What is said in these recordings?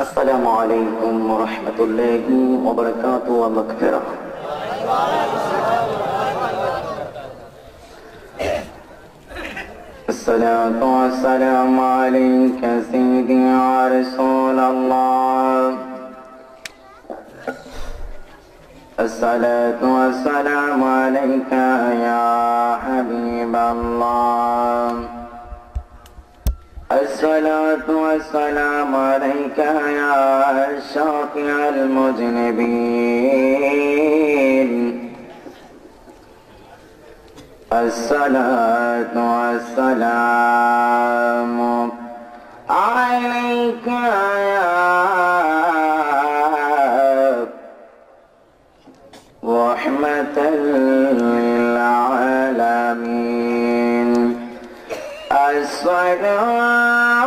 السلام عليكم ورحمة الله وبركاته ومغفرة. الصلاة والسلام عليك سيدي يا رسول الله. الصلاة والسلام عليك يا حبيب الله. الصلاة والسلام عليك يا شافع المذنبين الصلاة والسلام عليك يا الصلاة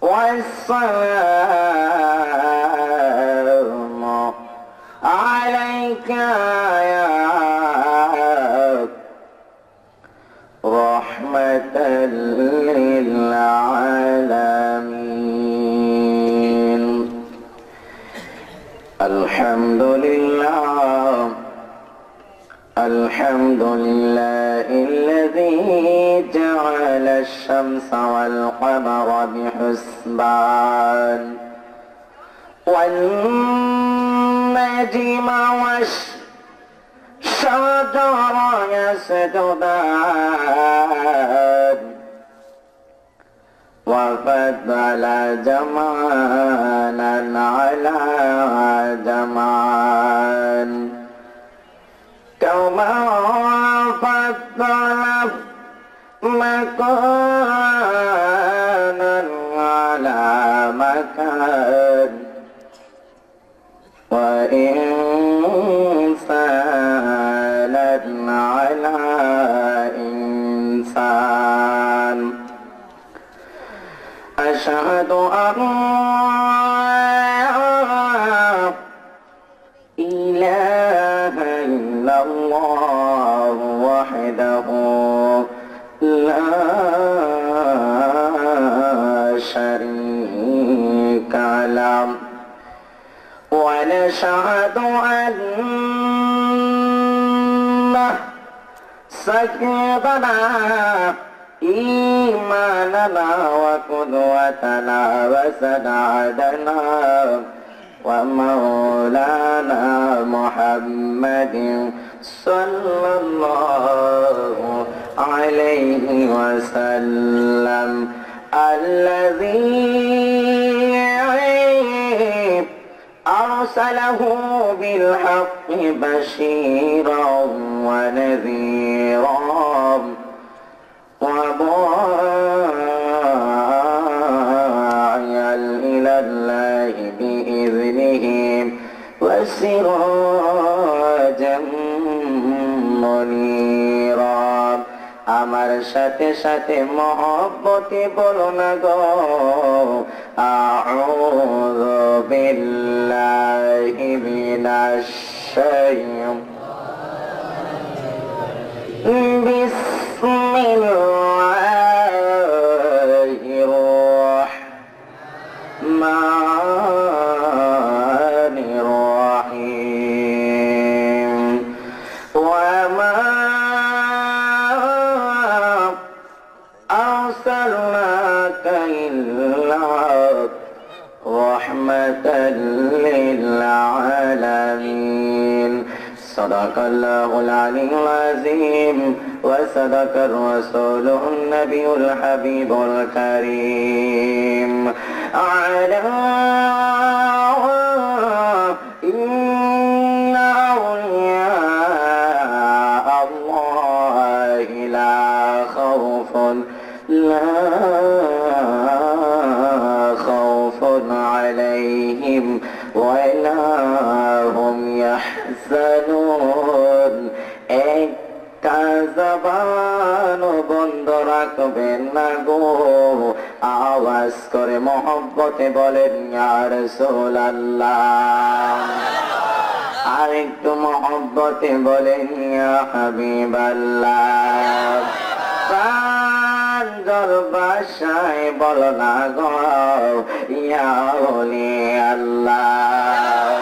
والسلام عليك يا رحمة للعالمين. الحمد لله الحمد لله الذي جعل الشمس والقمر بحسبان. والنجم والشجر يسجدان. وفضل جمالا على جمال مكانا على مكان وإنسانا على إنسان أشهد سيدنا إيماننا وقدوتنا وسدادنا ومولانا محمد صلى الله عليه وسلم الذي أرسله بالحق بشيرا ونذيرا وداعيا إلى الله بإذنه وسراجا منيرا আমার সাথে সাথে মহব্বতে বলো না গো أعوذ بالله من الشيطان. بسم الله الرحمن صدق الله العلي العظيم وصدق الرسول النبي الحبيب الكريم. على জবান বন্ধ রাখবেন না গো। আওয়াজ করে মহব্বতে বলেন আর সোলাল্লাহ আর একটু মহব্বতে বলেন হাবিবাল্লাহ। প্রাণ জল বাসায় বল না গো, ইয়া আল্লাহ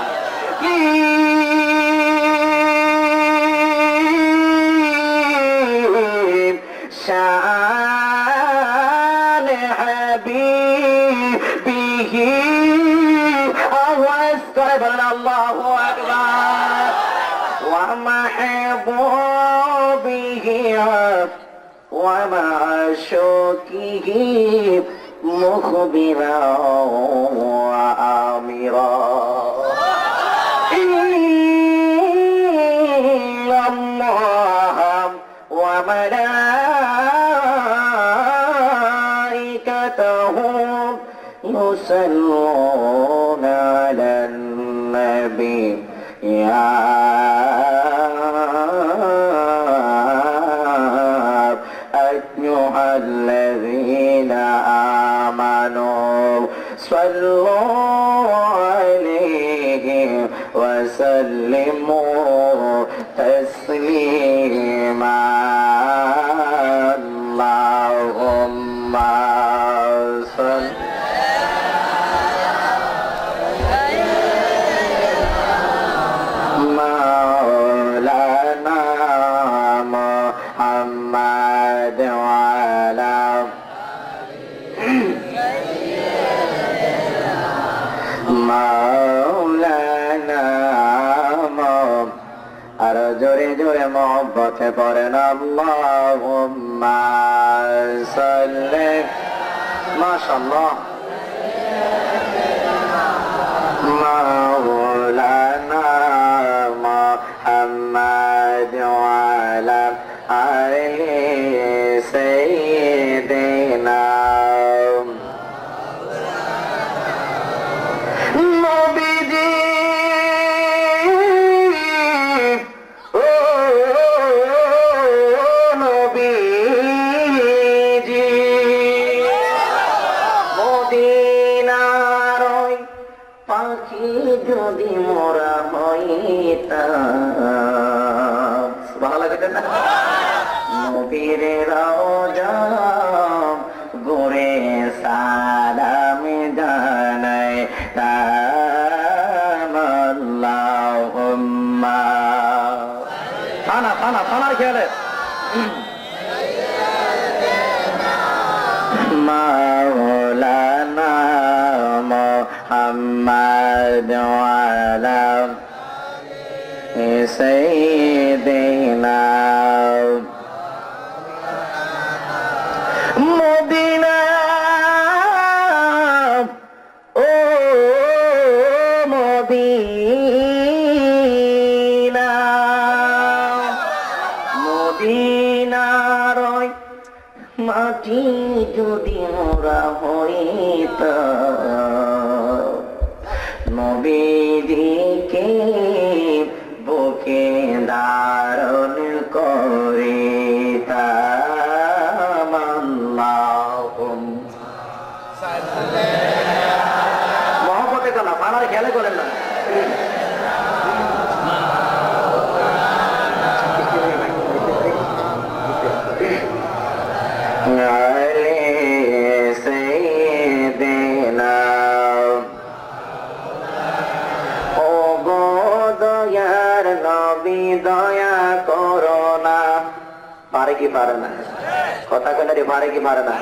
বললে আল্লাহ আকবার মুখবিরা আমিরা। Oh. পথে পড়েন আল্লাহুম্মা সাল্লি মাশাআল্লাহ مولانا محمد وعلى آله سيدنا محمد وعلى سيدنا मारेगी मारा ना।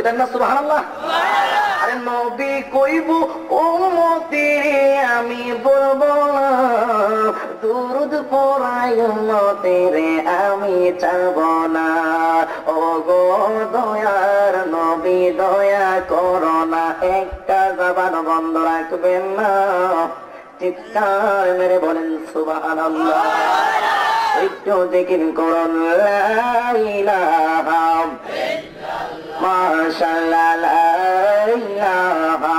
কইতেন না সুবাহ আরে নবী কইব উম্মতির আমি বলব দুরুদ পড়াই রে আমি চাব না। ও গো দয়ার নবী, দয়া করোনা একটা জবান বন্ধ রাখবেন না। চিৎকার মেরে বলেন সুবাহ একটু দেখিন করুন মাশাআল্লাহ লা ইলাহা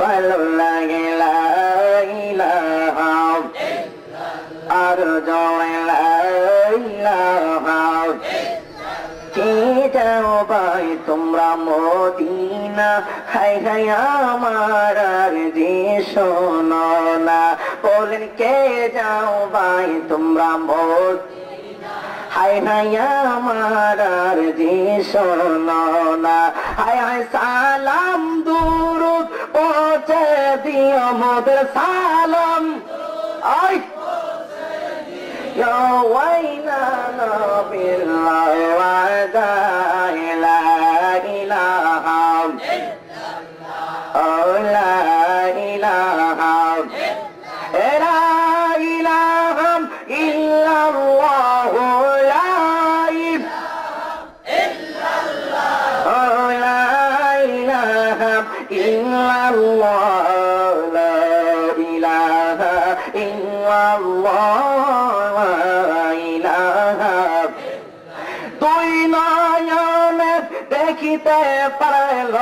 ভালো লাগে লা ইলাহা আর জয় লা ইলাহা কে যাও ভাই তোমরা মদিনা হাই হাই আমার যে শোনো না বলেন কে যাও ভাই তোমরা মদিনা হাই হাই আমার আর জি শোনো না। হাই হাই সালাম দূর পৌঁছে দিও মোদের সালাম।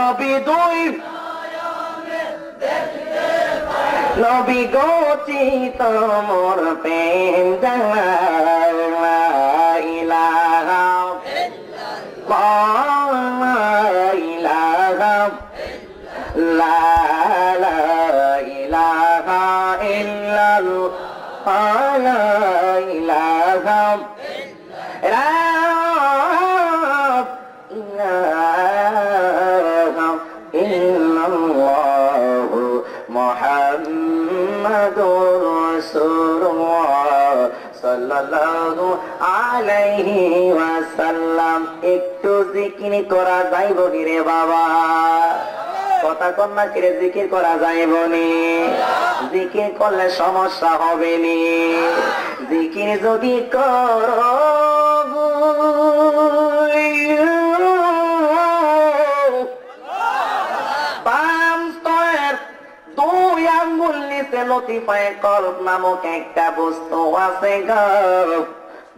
লবি দুই নবী গচিত মোর প্রেম জানা আলাইহি ওয়াসাল্লাম, একটু জিকির করা যাইব রে বাবা? কথা কন্যা কিরে, জিকির করা যাইব নি? জিকির করলে সমস্যা হবে নি? জিকির যদি কর লতিফায় কল্প নামক একটা বস্তু আছে গল্প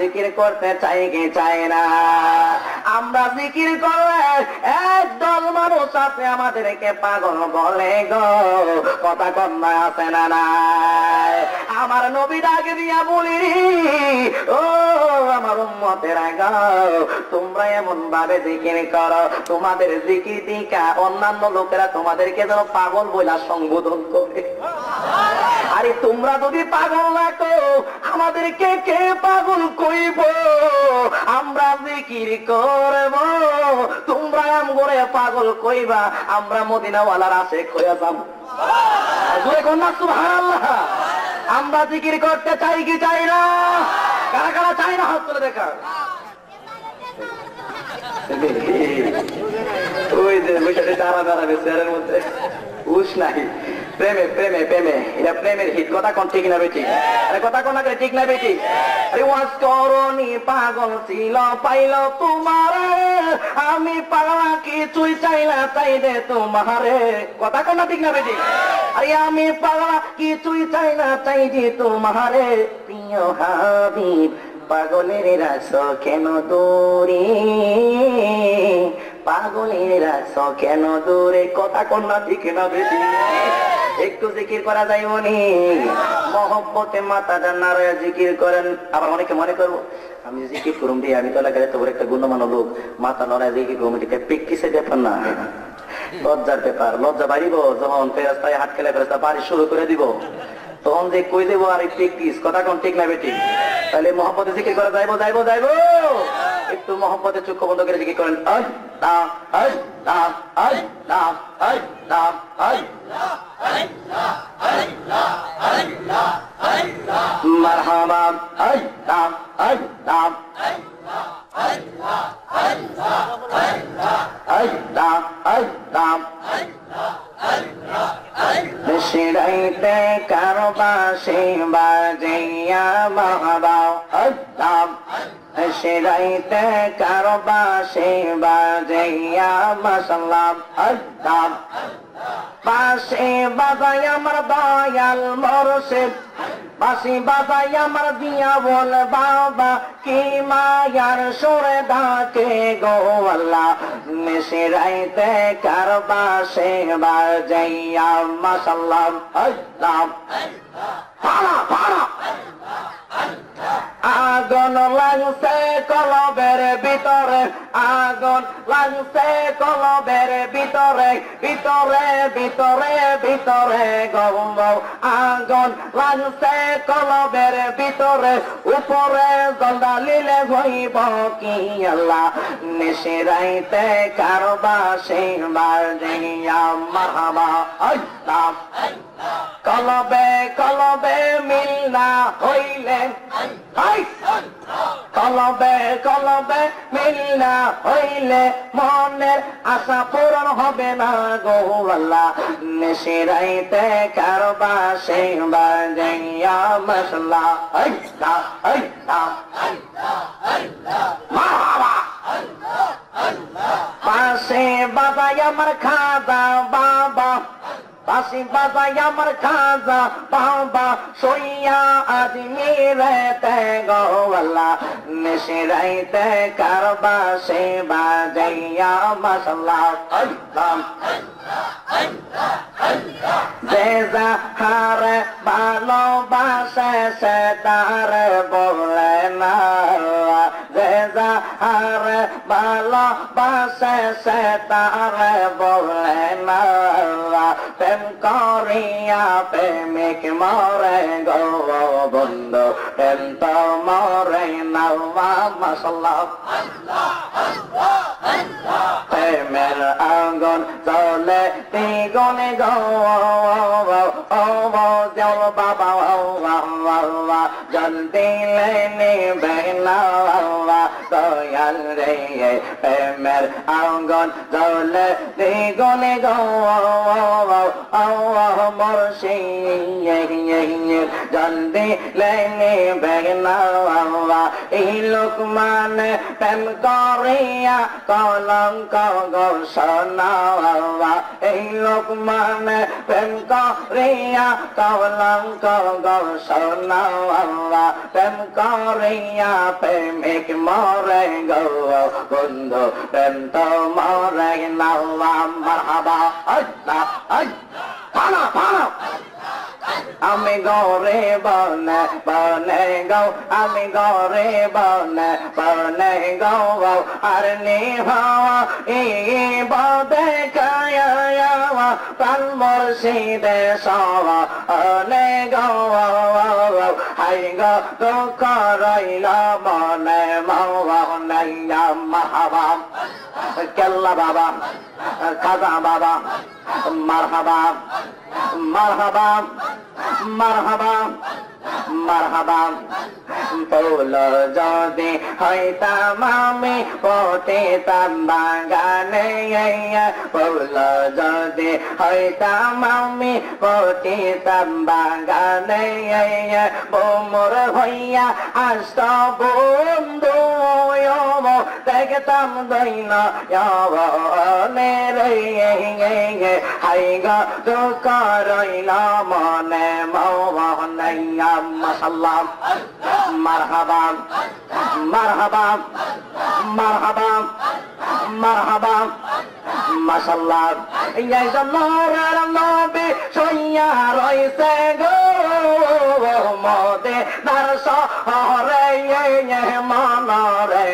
জিকির করতে চাই কি চাই না? আমরা জিকির করলে একদল মানুষ আছে আমাদেরকে পাগল বলে গো। কথা কন্যা আছে না আমার নবী ডাকে দিয়া বলি, ও আমার উম্মতেরা গো, তোমরা এমন ভাবে জিকির করো। তোমাদের জিকির দিকা অন্যান্য লোকেরা তোমাদেরকে যেন পাগল বইলা সম্বোধন করে। আরে তোমরা যদি পাগল রাখো আমাদেরকে কে পাগল কইব? আমরা জিকির করব। তোমরা আম করে পাগল কইবা, আমরা মদিনাওয়ালার আসে কইয়া যাব। আমরা জিকির করতে চাই কি চাই না? কারা কারা চাই না হাত তুলে দেখা ওই যে বৈশাখে তারা দাঁড়াবে চেয়ারের মধ্যে। উস নাই প্রেমে প্রেমে প্রেমে। এটা প্রেমের হিট। কথা কোন ঠিক না বেটি আরে কথা কোন আগে ঠিক না বেটি আরে ওয়াজ করনি, পাগল ছিল, পাইল তোমার। আমি পাগলা কিছুই চাইলা চাই দে তোমারে। কথা কোন ঠিক না বেটি আরে আমি পাগলা কিছুই চাই না, চাই যে তোমারে। প্রিয় হাবিব, পাগলের রাস কেন দূরে? পাগলের রাস কেন দূরে? কথা কন্যা ঠিক না বেশি একটু জিকির করা যায় উনি মহব্বতে মাথা নারায় জিকির করেন। আবার অনেকে মনে করব, আমি জিকির করুম দিয়ে আমি তো এলাকায় তোর একটা গুণমান লোক। মাথা নড়ায় জিকির করুম, এটা প্র্যাকটিসের ব্যাপার না। লজ্জার ব্যাপার, লজ্জা বাড়িব, যখন ফেরাস্তায় হাট খেলে ফেরাস্তা বাড়ি শুরু করে দিব। তখন যে কই দেবো আর প্র্যাকটিস কথা কোন ঠিক না বেটি তাহলে মহব্বতে জিকির করা যাইবো যাইবো যাইবো! একটু মহব্বতে চক্ষু বন্ধ করে জিকির করেন। আই না আই না আই না আই না আই মারহাবা আই না আই না আই না আই না আই সিরাইতে কারও পাশে বাজাইয়া বাবা আল্লাহ সেরাইতে কারও বাসি বাজিয়া মাসাল্লাম আল্লাহ। বাসি বাজাই আমার দয়াল মরশেদ বাসি বাজাই আমার দিয়া বল বাবা, কি মায়ার সুরে ডাকে গো আল্লাহ। নিশিরাইতে কার বাসে বাজাইয়া মাসাল্লাহ আল্লাহ। আগুন লাগছে কলবের ভিতরে আগুন লাগছে কলবের ভিতরে ভিতরে ভিতরে ভিতরে গম আগুন লাগছে কলবের ভিতরে উপরে জলদালিলে হইব কি আল্লাহ নিশিরাইতে কারবাসে বাজিয়া মারহাবা আল্লাহ কলবে কলবে মিলনা হইলে। হাই! কলবে কলবে মিলনা হইলে মনের আশা পূরণ হবে না গো আল্লাহ। নিশিরাইতে কারবাসে বাজাইয়া মশলা পাশে বাবাই আমার খাজা বাবা। পাশে বাবাই আমার খাজা বাবা সইয়া আদমি রেতে গোয়াল্লা কারবা সে বাজাইয়া মশলা আল্লাহ। যে যাহারে ভালোবাসে সে তার বলে না। যে যাহারে ভালোবাসে সে তার বলে না। প্রেম করিয়া প্রেমিক মরে গো বন্ধু, প্রেম তো মরে নওয়া মশলা প্রেমের আগুন চলে তিগুনে গো জল বাবা জলদি লেনে বেনা দয়াল রে প্রেমের আগুন চলে তিগুনে গো মরশি জলদি লেনে বেনা এই লোক মানে প্রেম করিয়া কলঙ্ক ঘোষণা এই লোক মানে প্রেম করিয়া কলঙ্ক ঘোষণা প্রেম করিয়া প্রেমিক মরে গৌ, বন্ধু, প্রেম তো মরে নাওয়া মারহাবা। আল্লাহ আল্লাহ পানা পানা আমি গরে বনে বনে গো, আমি গরে বনে বনে গো আর নি হওয়া ই বদে কায়া প্রাণ মুর্শিদে সওয়া অনে গো হাই গো, দুঃখ রইল মনে মওয়া নাইয়া মাহাবা কেল্লা বাবা খাজা বাবা, মারহাবা মারহাবা। মারহাবা। মারহাবা। ফুল যদি হইতাম আমি পটিতাম বাগানে ফুল যদি হইতাম আমি পটিতাম বাগানে বোমর হইয়া আসত বন্ধু দেখতাম দৈন রে হাই গা, দুঃখ রইল মনে মৌনাইয়া মশাল্লাহ মারহাবা মারহাবা মারহাবা মারহাবা মাশাল্লাহ এই জন্মের নবী সইয়া রইছে গো মদে নার শহরে মনরে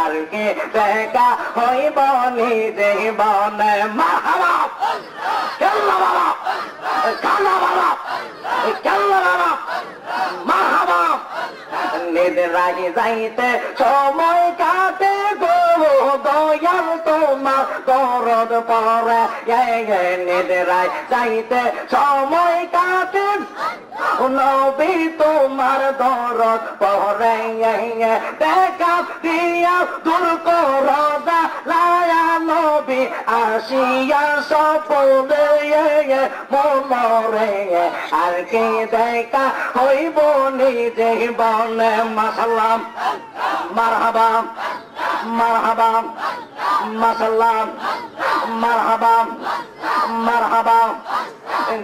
আর কি দেখা হইব নিজে বনে মারহাবা! কেল্লা বাবা! কালা বাবা! কেল্লা বাবা! মারহাবা নিদ্রাই যাইতে সময় কাটে গো দয়াল তোমার দরদ পরে। নিদ্রাই যাইতে সময় কাটে নব তোমার দরদ পরে দেখা দিয়া দূর করদা লায়া নবী আসিয়া আর দেখা হইব নিজে মাসালাম মারহাবাম মারহাবাম মাসাল্লাম মারহাবাম মারহাবাম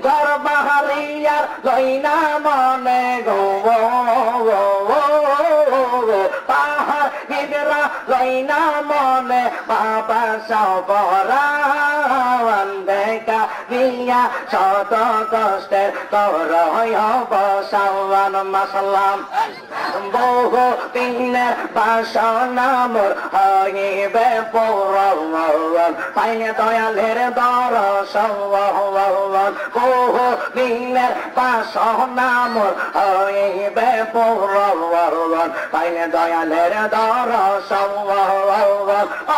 গর্বাহারিয়ার লইনা মনে গো পাহাড় গিদরা লইনা মনে বাবা সবরান দেখা দিয়া শত কষ্টের কর বসাওয়ান মাসাল্লাম। বহু দিনের বাসনা মোর হইবে পৌরমন পাইলে দয়ালের দর্শন বহু দিনের বাসনা মোর হইবে পৌরমন পাইলে দয়ালের দর্শন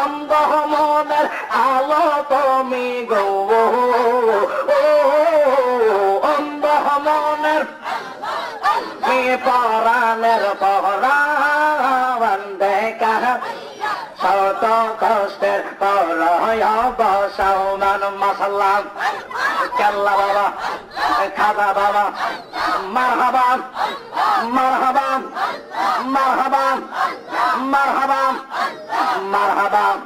অন্ধ মনের আলো তুমি গো। অন্ধ মনের পরাণের পরাণ দেখা। শত কষ্টের পরয় বসাউমান মাসাল্লাম কেল্লা বাবা। খাদা বাবা। মারহাবান মারহাবান মারহাবান মারহাবান মারহাবান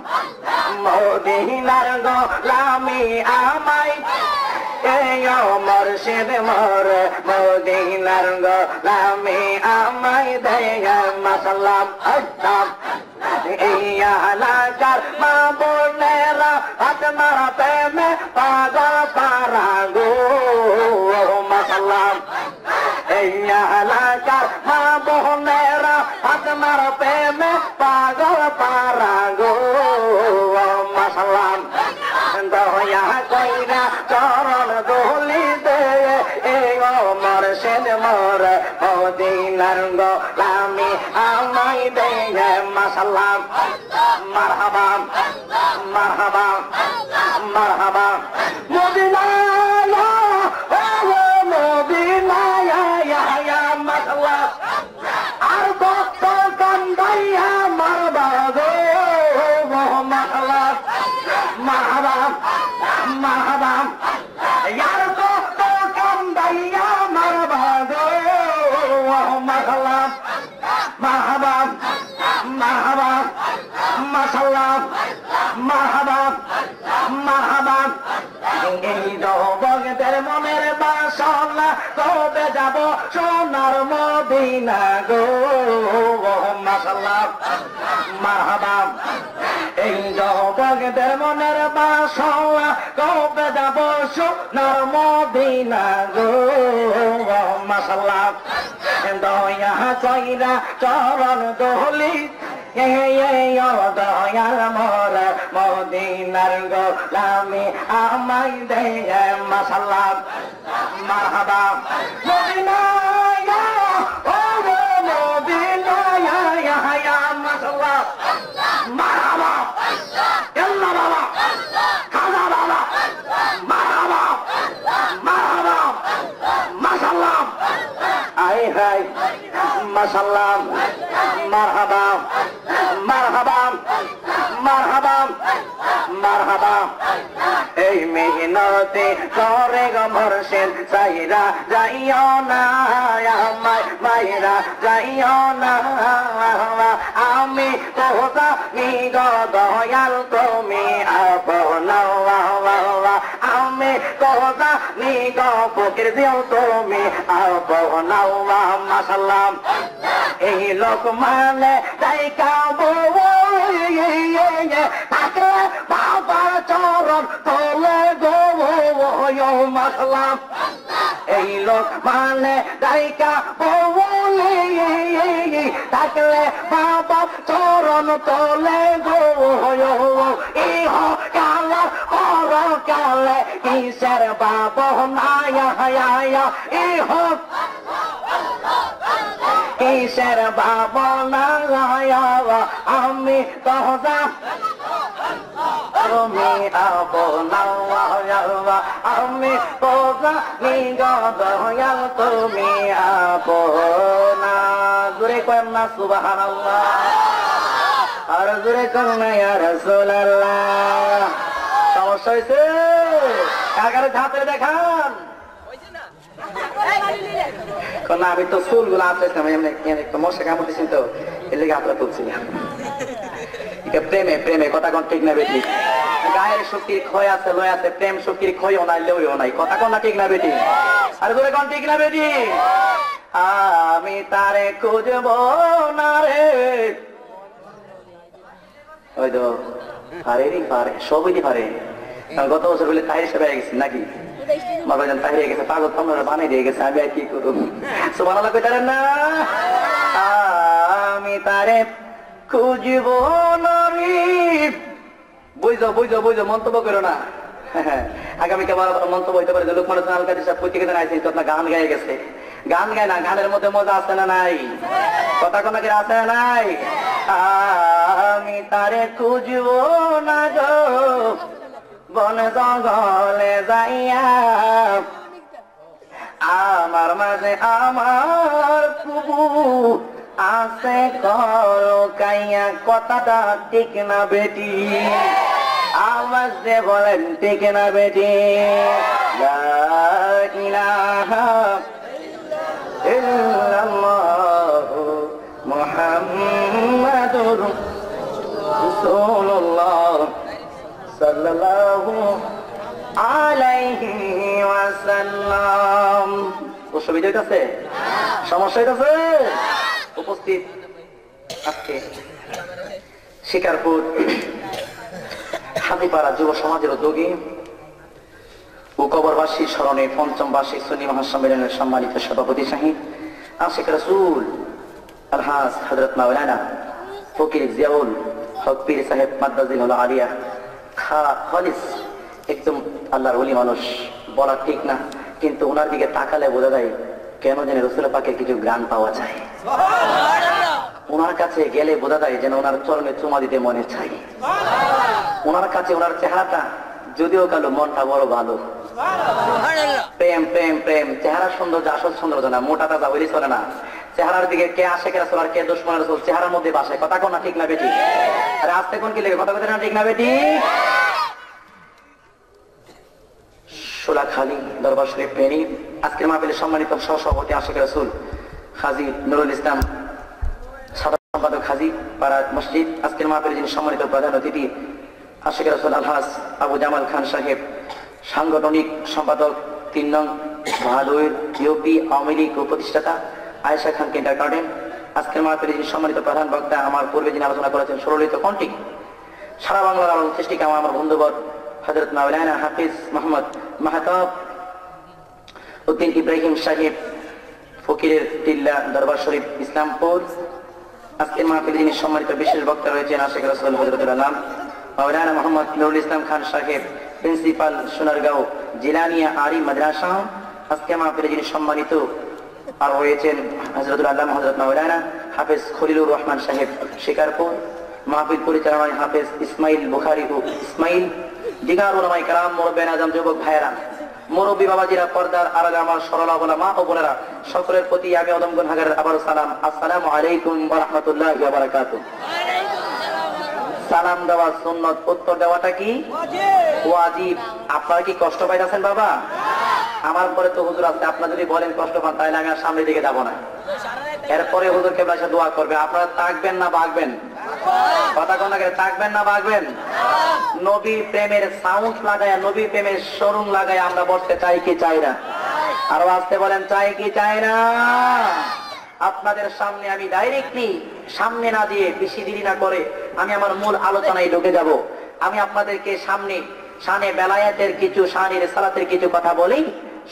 মদিনার গোলামি আমায়। এই মর্শিদ মোর গোলামি আমায় দেয় মাসাল্লাম আসলাম এই এলাকার মা বোনেরা হাত মারা প্রেমে মাসাল্লাম মারহাবা। মারহাবা। মারহাবা। মদিনায়া এই জগতের মনের বাসনা তবে যাব সোনার মদিনা গো? মাসাল্লাম মাহবাব এই জগতের মনের বাসনা, কবে যাব সোনার মদিনা গো? মাসাল্লাম দয়া কইরা চরণ দোলি দয়াল মোর মদিনার গোলামি আমাই দে মাসাল্লাম মারহাবা ইয়া মাসাল্লাম মারহাবা আল্লাহ বাবা খাজা বাবা মারহাবা মারহাবা মাসাল্লাম আই হাই মাসাল্লাম মারহাবা মারহাবা মারহাবা মারহাবা এই মেহনতে করে গমরশেন সাইরা যাইও না, আমায় মাইরা যাইও না। আমি তোতা নিগ দয়াল, তুমি আপনা আমি তোতা নিগ ফকির দিও তুমি আপনা মাসাল্লাম এই লোক মানে তাই কাবো চরণ তোলে গো মাসলাম এই লোক মানে দায়িকা বলে থাকলে বাবা চরণ তোলে গো ইহ কাল হর কালে, কিসের বাব নায়া ইহ। কিসের বাব নায়া আমি তহজা তুমি আপনা আমি তুমি আপ সুবহানাল্লাহ। আর জোরে করুন সমস্যা হয়েছে হাতে দেখান। না, আমি তো চুলগুলো আসলাম এমনি মশা কামড় দিচ্ছেন তো, এর লেগে আপনার তুলছিলাম প্রেমে প্রেমে কথা কোন ঠিক না বেটি। গায়ের শক্তির ক্ষয় আছে, লয় আছে, প্রেম শক্তির ক্ষয়ও নাই লেও নাই। কথা কোন না ঠিক না বেটি? আরে তোরে কোন ঠিক না বেটি? আমি তারে খুঁজব না রে। ওই তো, পারে রে পারে, সবই পারে? গত বছর বলে তাই হিসেবে গেছি নাকি? মাবাজান তাই হয়ে গেছে, পাগল তোমরা বানিয়ে দিয়ে গেছে, আমি আর কি করব? সুমান আল্লাহ কইতারেন না? আমি তারে খুঁজব নারী বুঝো বুঝো বুঝো মন্তব্য করো না। আগামীকাল মন্তব্য হইতে পারে যে লোকমান সাহেব পত্রিকাতে আইসি তো আপনার গান গায়ে গেছে। গান গায় না, গানের মধ্যে মজা আছে না নাই? কথা কোনো আছে না নাই? আমি তারে খুঁজব না গো। বন জঙ্গলে যাইয়া। আমার মাঝে আমার প্রভু আছে কাইয়া কথাটা ঠিক না বেটি। আওয়াজ দিয়ে বলেন, ঠিক না বেটি। মুহাম্মাদুর রাসূলুল্লাহ সাল্লাল্লাহু সমস্যা হইতাছে? উপস্থিত আজকে শিকারপুর হাতিপাড়া যুব সমাজের উদ্যোগে ও কবরবাসী স্মরণে পঞ্চম বার্ষিক সুন্নি মহাসম্মেলনের সম্মানিত সভাপতি শাহী আশেখ রসুল আলহাস হজরত মাওলানা ফকির জিয়াউল হক পীর সাহেব মাদ্দাজিল হল আলিয়া খা খালিস। একদম আল্লাহর ওলি মানুষ বলা ঠিক না, কিন্তু ওনার দিকে তাকালে বোঝা যায় কেন যেন রসুল পাকে কিছু গ্রান পাওয়া যায়। ওনার কাছে গেলে বোঝা যায় যেন ওনার চরণে চুমা দিতে মনে চাই। ওনার কাছে ওনার চেহারাটা যদিও কালো, মনটা বড় ভালো। প্রেম প্রেম প্রেম। চেহারা সৌন্দর্য আসল সৌন্দর্য না, মোটা তাজা বলি চলে না। চেহারার দিকে কে আসে, কে রাসুল আর কে দুশ্মন রাসুল চেহারার মধ্যে বাসে কথা কোন না, ঠিক না বেটি? আরে আসতে কোন কি লেগে? কথা কথা না, ঠিক না বেটি? সোলাখালী দরবার শরীফ পেনি আজকের মাহফিলের সম্মানিত সহসভাপতি আশেখ রাসুল। হাজি নুরুল ইসলাম, সাধারণ সম্পাদক হাজি পাড়া মসজিদ, আজকের মাহফিলের যিনি সম্মানিত প্রধান অতিথি, আশেখ রাসুল আলহাস আবু জামাল খান সাহেব, সাংগঠনিক সম্পাদক তিন নং বাহাদুর ইউপি আওয়ামী লীগ উপদেষ্টাতা আয়েশা খান কিন্ডার গার্ডেন আজকের মাহফিলের যিনি সম্মানিত প্রধান বক্তা, আমার পূর্বে যিনি আলোচনা করেছেন সুরলিত কণ্ঠী, সারা বাংলার আলম সৃষ্টিকা আমার আমার বন্ধুবর হজরত মাওলানা হাফিজ মোহাম্মদ মাহাতাব উদ্দিন ইব্রাহিম সাহেব ফকিরের টিল্লা দরবার শরীফ ইসলামপুর। আজকের মাহফিলে যিনি সম্মানিত বিশেষ বক্তা রয়েছেন আশেখ রসুল হজরতুল আলম মাওলানা মোহাম্মদ নুরুল ইসলাম খান সাহেব, প্রিন্সিপাল সোনারগাঁও জিলানিয়া আরি মাদ্রাসা। আজকে মাহফিলে যিনি সম্মানিত আর রয়েছেন হজরতুল আল্লাহ হজরত মাওলানা হাফেজ খলিলুর রহমান সাহেব শিকারপুর। মাহফিল পরিচালনায় হাফেজ ইসমাইল বুখারি ও ইসমাইল। দিগার ওলামাই কালাম মোরবেন আজম, যুবক ভাইয়েরা মুরব্বী বাবাজিরা পর্দার আড়ালে আমার সরলা বলা মা ও বোনেরা, সকলের প্রতি আমি অদমগন হাগারের আবার সালাম। আসসালামু আলাইকুম রহমতুল্লাহ বারাকাতুহু। সালাম দেওয়া সুন্নত উত্তর দেওয়াটা কি? ওয়াজিব। আপনারা কি কষ্ট পাইতেছেন বাবা? আমার পরে তো হুজুর আছে আপনারা যদি বলেন কষ্ট পান তাহলে আমি আর সামনের দিকে যাব না। এরপরে হুজুর কেবলা এসে দোয়া করবে আপনারা তাকবেন না বাগবেন? কথা কোন তাকবেন না বাগবেন? নবীর প্রেমের সাউন্ড লাগায় নবীর প্রেমের শোরুম লাগায় আমরা বসতে চাই কি চাই না? আরও আসতে বলেন চাই কি চাই না? আপনাদের সামনে আমি ডাইরেক্টলি সামনে না দিয়ে বেশি দেরি না করে আমি আমার মূল আলোচনায় ঢুকে যাব। আমি আপনাদেরকে সামনে শানে বেলায়াতের কিছু শানের সালাতের কিছু কথা বলেই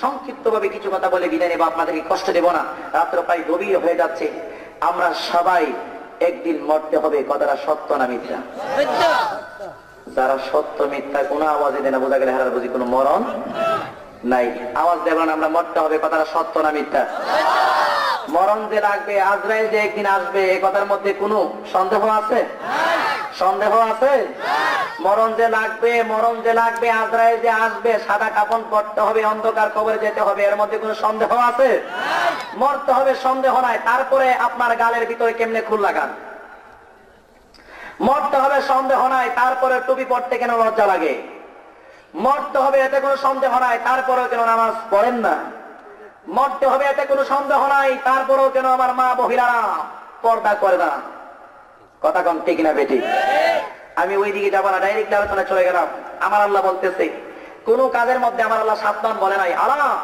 সংক্ষিপ্ত ভাবে কিছু কথা বলে বিদায় নেব আপনাদেরকে কষ্ট দেব না রাত্র প্রায় গভীর হয়ে যাচ্ছে। আমরা সবাই একদিন মরতে হবে কথাটা সত্য না মিথ্যা? যারা সত্য মিথ্যা কোনো আওয়াজে দেয় না বোঝা গেলে হারার বুঝি কোনো মরণ নাই। আওয়াজ দেব না আমরা মরতে হবে কথাটা সত্য না মিথ্যা? মরণ যে লাগবে আজরাইল যে একদিন আসবে, এ কথার মধ্যে কোনো সন্দেহ আছে? সন্দেহ আছে? মরণ যে লাগবে, মরণ যে লাগবে, আজরাইল যে আসবে, সাদা কাপন পড়তে হবে, অন্ধকার কবরে যেতে হবে, এর মধ্যে কোনো সন্দেহ আছে? মরতে হবে, সন্দেহ নাই। তারপরে আপনার গালের ভিতরে কেমনে খুল লাগান? মরতে হবে, সন্দেহ নাই। তারপরে টুপি পড়তে কেন লজ্জা লাগে? মরতে হবে, এতে কোনো সন্দেহ নাই। তারপরেও কেন নামাজ পড়েন না? মরতে হবে এতে কোনো সন্দেহ নাই, তারপরেও কেন আমার মা মহিলারা পর্দা করে না? কথা কম ঠিক না বেটি? আমি ওই দিকে যাব না, ডাইরেক্ট আলোচনা চলে গেলাম। আমার আল্লাহ বলতেছে, কোন কাজের মধ্যে আমার আল্লাহ সাবধান বলে নাই। আলা,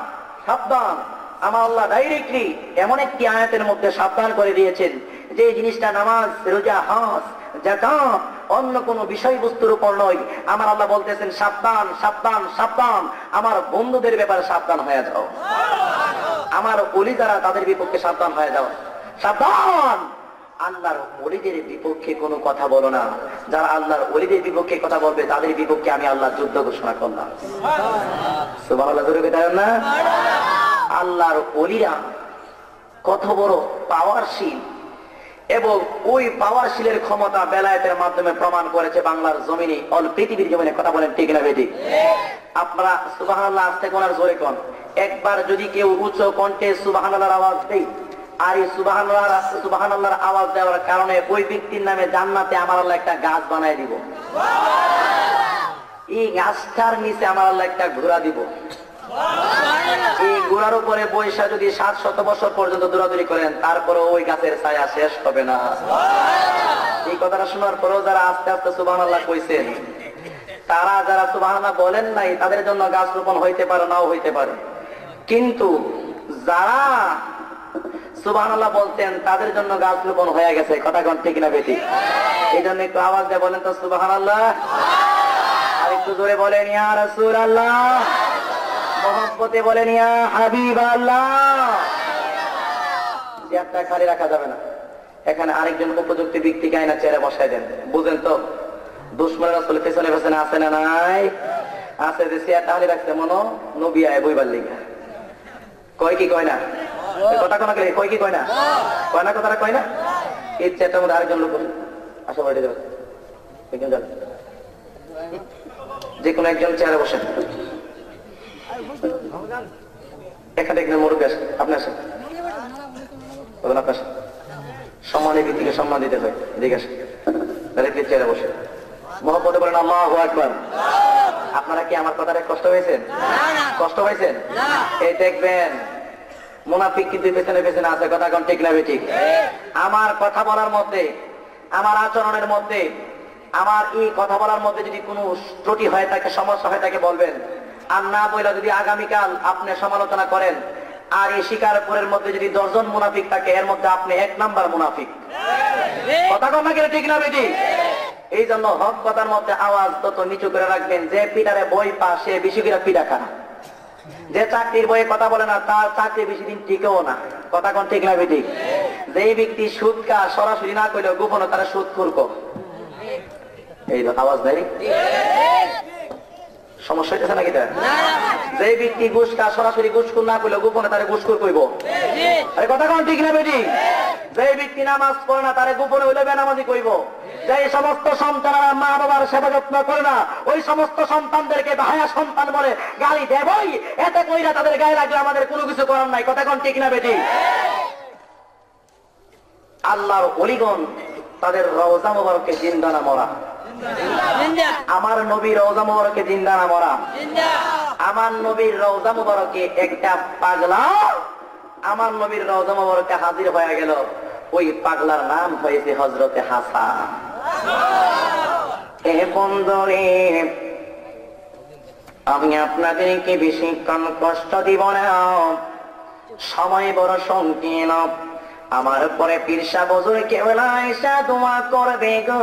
সাবধান। আমার আল্লাহ ডাইরেক্টলি এমন একটি আয়াতের মধ্যে সাবধান করে দিয়েছেন যে জিনিসটা নামাজ, রোজা হাস জাকাত অন্য কোন বিষয়বস্তুর উপর নয়। আমার আল্লাহ বলতেছেন সাবধান সাবধান সাবধান। আমার বন্ধুদের ব্যাপারে সাবধান হয়ে যাও। আমার অলি যারা তাদের বিপক্ষে সাবধান হয়ে যাও। সাবধান! আল্লাহর অলিদের বিপক্ষে কোনো কথা বলো না। যারা আল্লাহর অলিদের বিপক্ষে কথা বলবে তাদের বিপক্ষে আমি আল্লাহ যুদ্ধ ঘোষণা করলাম। সুবাহ না? আল্লাহর অলিরা কত বড় পাওয়ারশীল এবং ওই পাওয়ারশীলের ক্ষমতা বেলায়েতের মাধ্যমে প্রমাণ করেছে বাংলার জমিনে, অল পৃথিবীর জমিনে, কথা বলেন ঠিক না বেটি আপনারা সুবাহ আসতে কোনার জোরে কন। একবার যদি কেউ উচ্চ কণ্ঠে সুবাহ আওয়াজ দেয়, আর এই সুবাহ সুবাহ আওয়াজ দেওয়ার কারণে ওই ব্যক্তির নামে জান্নাতে আমার আল্লাহ একটা গাছ বানায় দিব। এই গাছটার নিচে আমার আল্লাহ একটা ঘোড়া দিব। এই গোড়ার উপরে যদি সাত শত বছর পর্যন্ত দৌড়াদৌড়ি করেন তারপরে ওই গাছের ছায়া শেষ হবে না। এই কথাটা শোনার পরেও যারা আস্তে আস্তে সুবাহ আল্লাহ কইছেন, তারা যারা বলেন নাই, তাদের জন্য গাছ রোপণ হইতে পারে, নাও হইতে পারে। কিন্তু যারা বলতেন, তাদের জন্য গাছ রোপণ হয়ে গেছে, কথা কোন ঠিক না বেটি এই জন্য একটু আওয়াজ দিয়ে বলেন তো সুবাহ আল্লাহ আর একটু জোরে বলেন, ইয়া রসুল আল্লাহ মোহাম্মতে বলেন ইয়া হাবিব আল্লাহ। খালি রাখা যাবে না। এখানে আরেকজন উপযুক্ত ব্যক্তিকে আয়না চেয়ারে বসাই দেন। বুঝেন তো যে কি কথা কোনা কি? কয় না? কথাটা লোক যে কোনো একজন চেয়ারে বসেন এখানে এখানে মুরব্বী আসেন আপনি বলুন সম্মানের ভিত্তিকে সম্মান দিতে হয়। এদিকে আসেন। তাহলে চেয়ারে বসে মোহাম্মদে বলেন আল্লাহ আকবার। আপনারা কি আমার কথাটা কষ্ট হয়েছেন কষ্ট হয়েছেন এই দেখবেন মুনাফিক কিন্তু পেছনে পেছনে আছে। কথা কোন ঠিক না ঠিক? আমার কথা বলার মধ্যে আমার আচরণের মধ্যে আমার এই কথা বলার মধ্যে যদি কোনো ত্রুটি হয়ে থাকে সমস্যা হয়ে থাকে বলবেন। আর না বইলা যদি আগামীকাল আপনি সমালোচনা করেন, আর এই শিকারপুরের মধ্যে যদি দশজন মুনাফিক থাকে, এর মধ্যে আপনি এক নাম্বার মুনাফিক। কথা কথা গেলে ঠিক না বেটি? এই জন্য হক কথার মধ্যে আওয়াজ তত নিচু করে রাখবেন, যে পিটারে বই পা সে বেশি করে পিটা খানা যে চাকরির বইয়ে কথা বলে না, তার চাকরি বেশি দিন টিকেও না। কথা কোন ঠিক না বেটি? যে ব্যক্তি সুদ কা সরাসরি না করলেও গোপনে তারা সুদ করব এই আওয়াজ দেয়? সমস্যা হইতেছে নাকি তার যে ব্যক্তি ঘুষ কা সরাসরি ঘুষখুর না করলে গোপনে তারে ঘুষখুর কইব। আরে কথা কোন ঠিক না বেটি? যে ব্যক্তি নামাজ পড়ে না, তারে গোপনে হইলে বেনামাজি কইব। যে সমস্ত সন্তানরা মা বাবার সেবা যত্ন করে না, ওই সমস্ত সন্তানদেরকে ভায়া সন্তান বলে গালি দেবই এতে কইরা তাদের গায়ে লাগলে আমাদের কোনো কিছু করার নাই। কথা কোন ঠিক না বেটি? আল্লাহর অলিগণ তাদের রওজা মোবারকে জিন্দানা মরা। আমার নবীর রওজা মোবারকে জিন্দানা মরা? আমার নবীর রওজা মোবারকে একটা পাগলা আমার নবীর রওজা মোবারকে হাজির হয়ে গেল। ওই পাগলার নাম হয়েছে হজরতে হাসান। এ বন্দরে আমি আপনাদেরকে বেশিক্ষণ কষ্ট দিব না। সময় বড় সংকীর্ণ। আমার পরে পীরসা বজুর কেবলা এসা দোয়া করবে গো।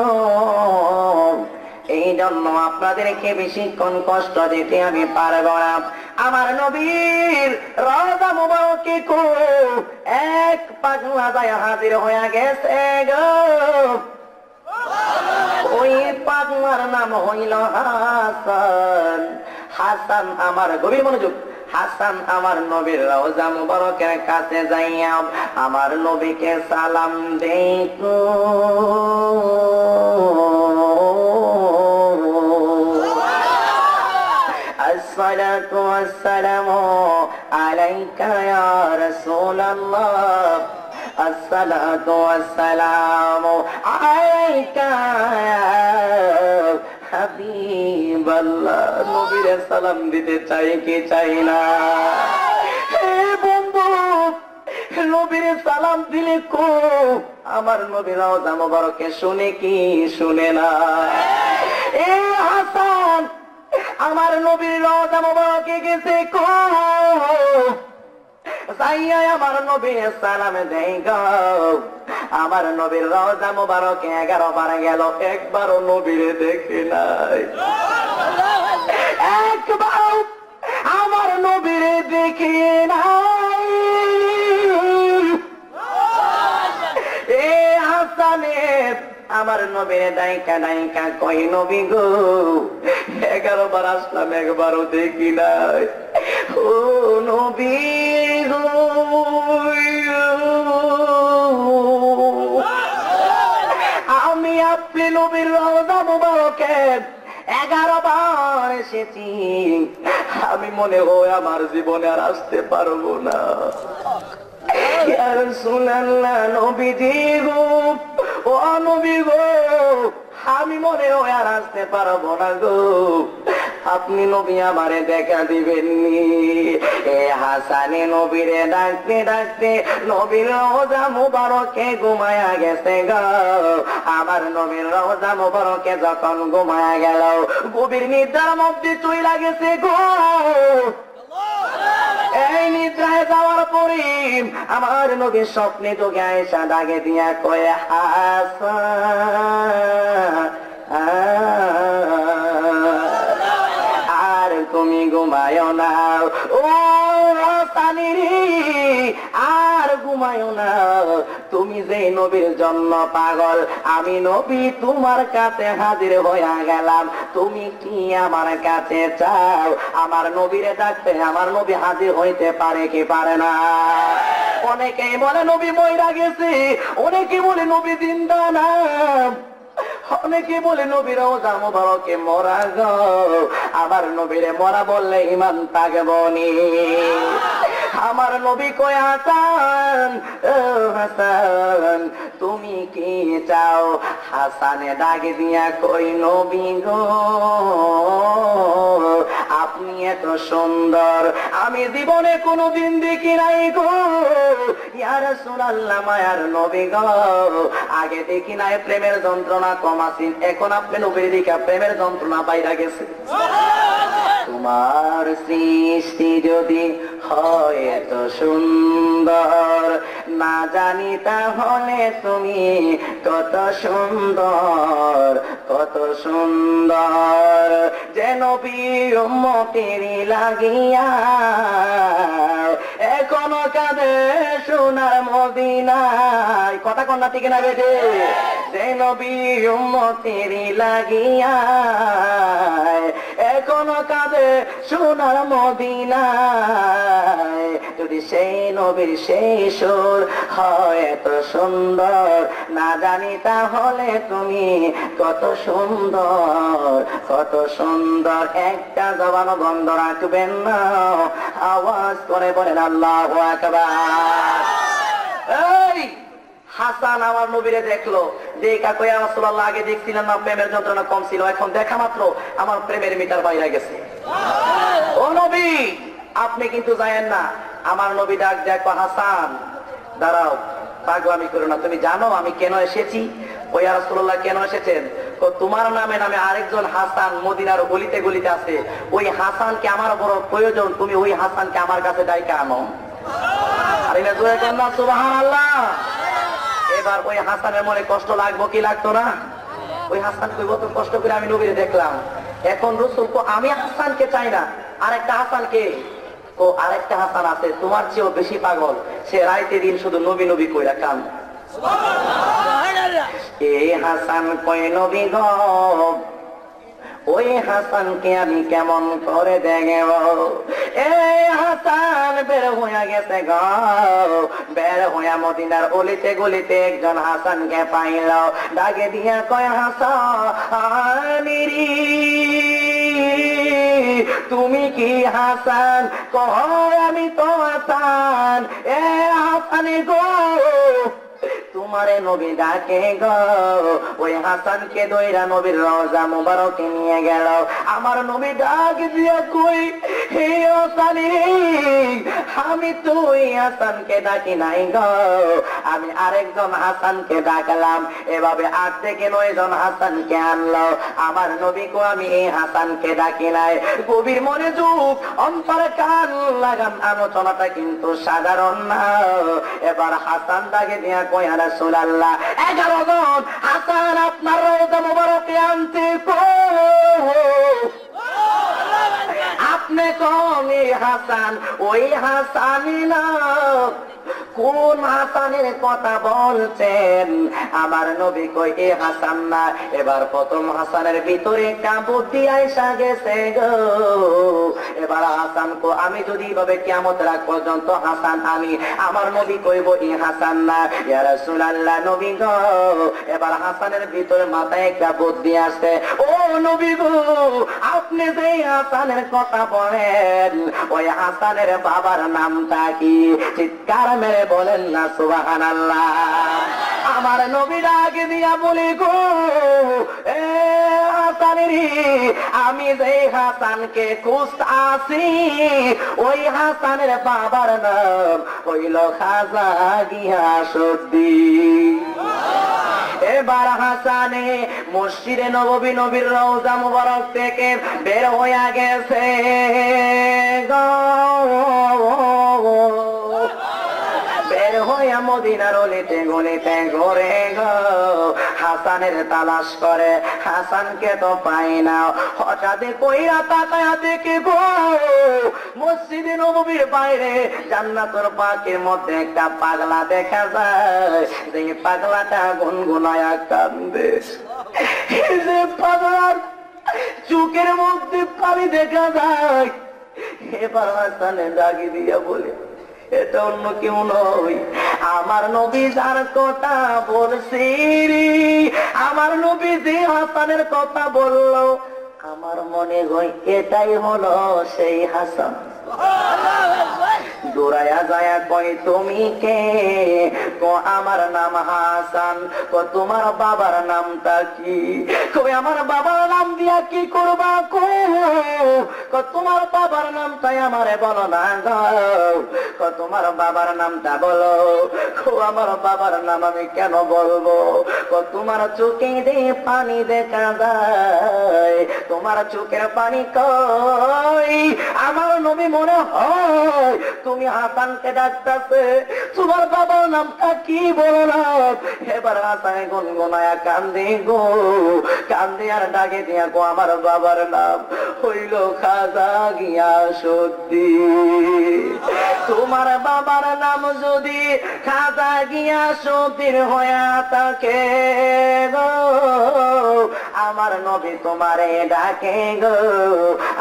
এই জন্য আপনাদেরকে বেশিক্ষণ কষ্ট দিতে আমি পারব না। আমার নবীর রাজা মুবারকে কো এক পাগলা যায় হাজির হয়ে গেছে গো। ওই পাগলার নাম হইল হাসান। হাসান, আমার গভীর মনোযোগ হাসান আমার নবীর রওজা মুবারকের কাছে যাইয়া আমার নবীকে সালাম দেখো الصلاة والسلام عليك يا رسول الله আসসালাতু ওয়াসসালামু আলাইকা নবীর সালাম দিতে চাই কি চাই না? বন্ধু, নবীর সালাম দিলে কো আমার নবীর রওজা কে শুনে কি শুনে না? এ হাসান, আমার নবীর রওজা মোবারকে গেছে কো সাইয়া আমার নবীর সালাম দেই আমার নবীর রওজা মোবারকে এগারো বার গেল, একবারও নবীর দেখে নাই। একবার আমার নবীর দেখে নাই। এ হাসানের আমার নবীর দায়িকা দায়িকা কই নবী গো? এগারো বার আসলাম, একবারও দেখি নাই। ও নবী আমি আপনি নবীর রওজা মুবারকের এগারো বার এসেছি। আমি মনে হয় আমার জীবনে আর আসতে পারব না। আমি মনে হয় আর আসতে পারব না গো। আপনি নবী আমারে দেখা দিবেননি। এ হাসানে নবীরে ডাকতে ডাকতে নবীর রোজা মুবারকে ঘুমায়া গেছে গো। আমার নবীর রোজা মুবারকে যখন ঘুমায়া গেল, গভীর নিদ্রার মধ্যে চইলা গেছে গো। এই নিদ্রায় যাওয়ার পরে আমার নবীর স্বপ্নে তো গায়েসা ডাকে দিয়া কয়ে হাসা, আর তুমি ঘুমায় না। ও সানিরি আর ঘুমায় না। তুমি যে নবীর জন্য পাগল, আমি নবী তোমার কাছে হাজির হইয়া গেলাম। তুমি কি আমার কাছে চাও? আমার নবীরে ডাকতে আমার নবী হাজির হইতে পারে কি পারে না? অনেকেই বলে, নবী মইরা গেছে। অনেকে বলে, নবী জিন্দা না। অনেকে বলে, নবীর ওজা মুবারকে মরা যাও আবার নবীরে মরা বললে ইমান তাগবনি। আমার নবী কয়, হাসান হাসান, তুমি কি চাও? হাসানে ডাকে দিয়া কই নবী গো। আপনি এত সুন্দর। আমি জীবনে কোনোদিন দেখি নাই গো। ইয়ার সুনাল্লাহ মায়ার নবী গো। আগে দেখি নাই প্রেমের যন্ত্রণা কম আসিন এখন আপনি নবীর দিকে প্রেমের যন্ত্রণা বাইরা গেছে। তোমার সৃষ্টি যদি হয় এত সুন্দর। না জানি তাহলে তুমি কত সুন্দর কত সুন্দর। যেন বিমতেরি লাগিয়া এখনও কাঁদে সোনার মদিনায়। কথা কন্যা থেকে না বেটে যেন বিমতেরি লাগিয়া এখনও কাঁদে সোনার মদিনায়। যদি সেই নবীর সেই সুর হয় এত সুন্দর, না জানি তাহলে তুমি কত সুন্দর কত সুন্দর। একটা জবান বন্ধ রাখবেন না। আওয়াজ করে বলেন এই, হাসান আমার নবীরে দেখল। রাসূলুল্লাহ আগে না, প্রেমের যন্ত্রণা কম ছিল, এখন দেখা মাত্র আমার প্রেমের মিটার বাইরে গেছে। ও নবী, আপনি কিন্তু জানেন না, আমার নবী ডাক দেখো, হাসান, দাঁড়াও, পাগলামি করো না। তুমি জানো আমি কেন এসেছি? কেন এবার ওই হাসানের মনে কষ্ট লাগবো কি লাগতো না? ওই হাসান কষ্ট করে আমি নবীরে দেখলাম। এখন রসুল, কো, আমি হাসানকে চাই না, আরেকটা হাসানকে ও আরেকটা হাসান আছে, তোমার চেয়েও বেশি পাগল। সে রাইতে দিন শুধু নবী নবী কইরা কাম এই হাসান কয় নবী গো? ওই হাসানকে আমি কেমন করে দেখব? এই হাসান বের হইয়া গেছে গ। বের হইয়া মদিনার অলিতে গলিতে একজন হাসানকে পাইল। ডাকে দিয়া কয়, হাসান তুমি কি হাসান? কহ আমি তো হাসান। এ হাসানে গো। তোমারে নবী ডাকে গো। ওই হাসানকে দইরা নবীর রওজা মুবারকে নিয়ে গেল। আমার নবী ডাক দিয়ে কই আমি তুই হাসানকে ডাকি নাই গো। আমি আরেকজন হাসানকে ডাকলাম। এভাবে আট থেকে নয় জন হাসানকে আনলো। আমার নবী কো আমি এই হাসানকে ডাকি নাই। গভীর মনে যুগ অন্তরে, কান লাগান আলোচনাটা কিন্তু সাধারণ না। এবার হাসান ডাকে দিয়া কই রাসূলুল্লাহ এগারো জন হাসান আপনার রওজা মুবারকে আনতে কো আপনি কম হাসান ওই হাসানি না কোন হাসানের কথা বলছেন? আমার নবী কই, এ হাসান না, এবার প্রথম হাসানের ভিতরে একটা বুদ্ধি আইসা গেছে গো। এবার হাসান কো আমি যদি ভাবে কেমত রাখ পর্যন্ত হাসান, আমি আমার নবী কইব, এ হাসান না, ইয়া রাসূলুল্লাহ, নবী গো। এবার হাসানের ভিতরে মাথায় একটা বুদ্ধি আসছে, ও নবী গো, আপনি যে হাসানের কথা বলেন, ওই হাসানের বাবার নামটা কি? চিৎকার মেরে বলেন না সুবাহান আমার নবীর আগে দিয়া বলি গো, এ হাসানেরই, আমি যে হাসানকে খুঁজত আসি, ওই হাসানের বাবার নাম হইল খাজা গিয়া সর্দি এবার হাসানে মসজিদে নববী নবীর রওজা মুবারক থেকে বের হইয়া গেছে। গো মদিনার অলিতে গলিতে ঘরে গো। হাসানের তালাশ করে, হাসানকে তো পাই না। হঠাৎ কইরা তাকায়া দেখে গো নবীর বাইরে পাখির মধ্যে একটা পাগলা দেখা যায়। পাগলাটা গুনগুনায়া কান্দে যে পাগলার চোখের মধ্যে পানি দেখা যায়। এবার হাসানে ডাকি দিয়া বলে এটা অন্য কেউ নয়। আমার নবী যার কথা বলছি আমার নবী যে হাসানের কথা বলল, আমার মনে হয় এটাই হলো সেই হাসান। আমার নাম হাসান। তোমার বাবার নামটা কি? কই আমার বাবার নাম দিয়া কি করবা কো? তোমার বাবার নামটাই বলো না তোমার বাবার নামটা বলো। আমার বাবার নাম আমি কেন বলব? তোমার চোখে দে পানি দেখা যায়। তোমার চোখের পানি কই? আমার নবী মনে হয় তুমি হাসানকে ডাকতেছে। তোমার বাবার নামটা কি বলো না এবার হাসানে গুনগুনায়া কান্দে গো। কান্দে আর ডাকে দিয়া গো, আমার বাবার নাম হইল খাজা গিয়া সত্যি তোমার বাবার নাম যদি খাজা গিয়া সত্যির হইয়া তাকে আমার নবী তোমারে ডাকে গো।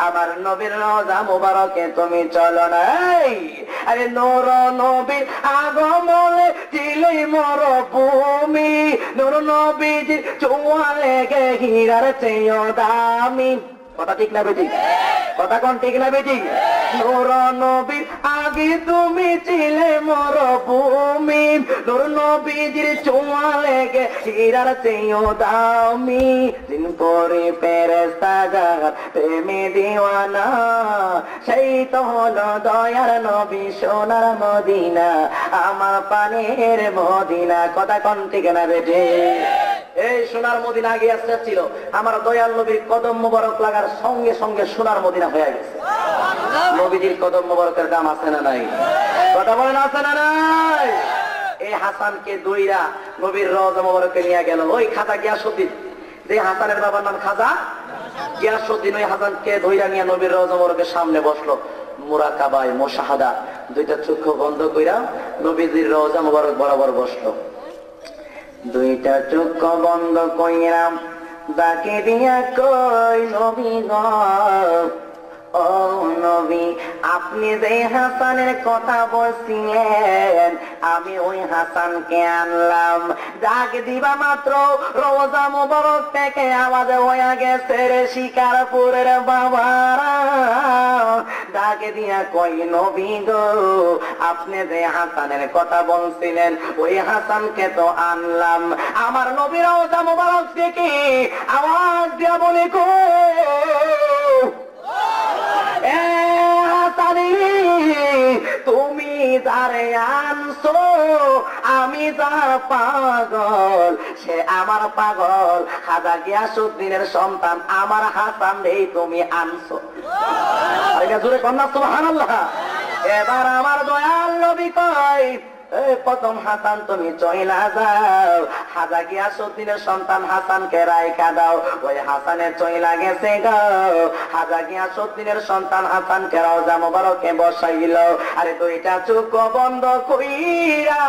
আমার নবীর রোজা মুবারকে তুমি চলো নাই আরে নর নবীর আগমনে দিলে মর ভূমি নর নবীজির চোয়ালে গে হীরার চেয়ে দামি। কথা ঠিক না বেটি কথা কোন ঠিক না বেটি নূর নবীর আগে তুমি ছিলে মর ভূমি নূর নবীজির চোয়ালে গে হীরার চেয়েও দামি। দিন পরে পেরেস্তা জাগাত প্রেমে দিওয়ানা। সেই তো হলো দয়ার নবী সোনার মদিনা, আমার পানের মদিনা। কথা কোন ঠিক না বেটে এই সোনার মদিনা আগে আসতে ছিল। আমার দয়াল নবীর কদম মোবারক লাগার সঙ্গে সঙ্গে সোনার মদিনা হয়ে গেছে। নবীজির কদম মোবারকের দাম আছে না নাই? কথা বলেন, আছে না নাই? এই হাসানকে দইরা নবীর রওজা মোবারকে নিয়ে গেল। ওই খাজা গিয়াসুদ্দিন যে হাসানের বাবার নাম খাজা গিয়াসুদ্দিন ওই হাসানকে ধইরা নিয়ে নবীর রওজা মোবারকের সামনে বসল। মুরাকাবায় মোশাহাদা, দুইটা চক্ষু বন্ধ কইরা নবীজির রওজা মোবারক বরাবর বসল। দুইটা চক্ষু বন্ধ কইরাম ডাকে দিয়া কই নবী গ ও নবী, আপনি যে হাসানের কথা বলছিলেন, আমি ওই হাসানকে আনলাম। ডাক দিবা মাত্র রোজা মুবারক থেকে আওয়াজ হয়ে গেছে রে শিকারপুরের বাবারা। ডাকে দিয়া কই নবী গো, আপনি যে হাসানের কথা বলছিলেন, ওই হাসানকে তো আনলাম। আমার নবীর রোজা মুবারক থেকে আওয়াজ দিয়া বলে গো। তুমি যারে আনছো, আমি যার পাগল, সে আমার পাগল। খাজা গিয়াসুদ্দিনের সন্তান, আমার হাসান রেই তুমি আনছো। জোরে কন্যা, সুবহানাল্লাহ। এবার আমার দয়াল নবী কয় প্রথম হাসান তুমি চইলা যাও। হাজা গিয়া সতীনের সন্তান হাসানকে রাইখা দাও। ওই হাসানের চইলা গেছে গাও হাজা গিয়া সতীনের সন্তান হাসানকে রওজা মোবারকে বসাইল। আরে দুইটা চোখ বন্ধ কইরা,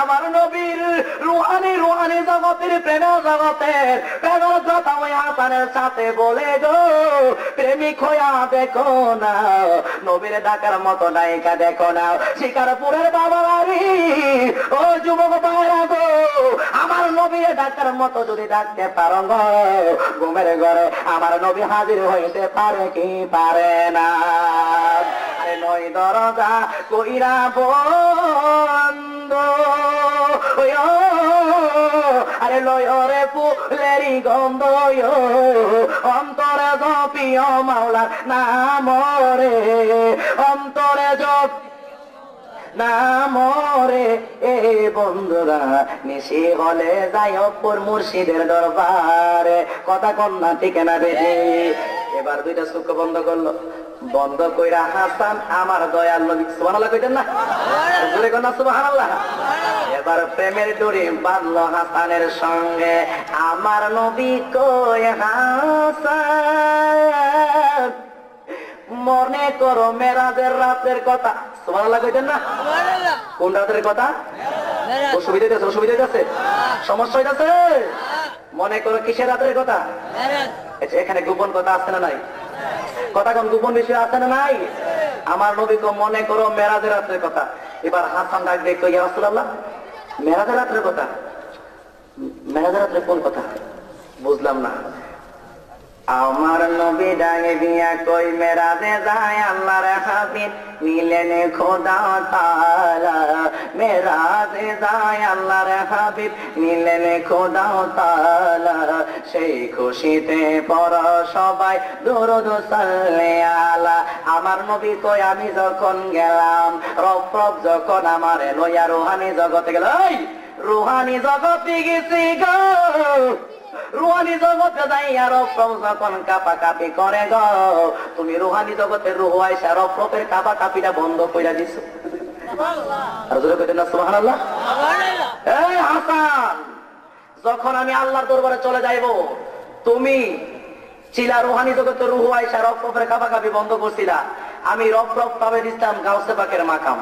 আমার নবীর রুহানি রুহানি জগতের প্রেমের জগতের প্রেমের কথা ওই হাসানের সাথে বলে গো, প্রেমিক হইয়া দেখো না, নবীর ডাকার মতো নায়িকা দেখো না। শিকারপুরের বাবা বাড়ি ও যুবক বাইরা গো, আমার নবীর ডাকার মতো যদি ডাকতে পারো ঘুমের ঘরে আমার নবী হাজির হইতে পারে কি পারে না? আরে নয় দরজা কইরা বন্ধ। আরে লয়রে ফুলেরি গন্ধ অন্তরে জপিয় মাওলার নাম রে। অন্তরে জপ না মরে বন্ধুরা নিশি হলে যাই অপর মুর্শিদের দরবারে। কথা কন্যা ঠিকানা বেশি এবার দুইটা চোখ বন্ধ করল। বন্ধ কইরা হাসান আমার দয়াল নবী। সুবহানাল্লাহ কইতেন না? জোরে কন্যা সুবহানাল্লাহ। এবার প্রেমের ডোরে বাঁধলো হাসানের সঙ্গে। আমার নবী কই হাসান মনে করো মেরাজের রাতের কথা। সুবহানাল্লাহ কইতেন না? কোন রাতের কথা? অসুবিধা হইতেছে অসুবিধা হইতেছে? সমস্যা হইতেছে? মনে করো কিসের রাতের কথা? এখানে গোপন কথা আছে না নাই? কথা কোন গোপন বিষয় আছে না নাই? আমার নবী তো মনে করো মেরাজের রাতের কথা। এবার হাসান ডাক দেখো ইয়া রাসূলুল্লাহ মেরাজের রাতের কথা? মেরাজের রাতের কোন কথা? বুঝলাম না। আমার নবী ডাকে দিয়া কই, মেরাজে যায় আল্লাহর হাবিব। মিলেন খোদা তাআলা, মেরাজে যায় আল্লাহর হাবিব। মিলেন খোদা তাআলা, সেই খুশিতে পর সবাই দরুদ সাল্লে আলা। আমার নবী কই, আমি যখন গেলাম রব রব যখন আমার লইয়া রুহানি জগতে গেল রুহানি জগতে গেছি গো। রুহানি জগতে যাইয়া রফরফ যখন কাপা কাপি করে গো। তুমি রুহানি জগতের রুহ আইসা রফরফের কাপা কাপিটা বন্ধ কইরা দিছো। আর জোরে কইতেন না সুবহানাল্লাহ? এই হাসান যখন আমি আল্লাহর দরবারে চলে যাইব তুমি ছিলা রুহানি জগতের রুহ আইসা রফরফের কাপা কাপি বন্ধ করছিলা আমি রফরফ পাবে দিতাম গাউসে পাকের মাকাম।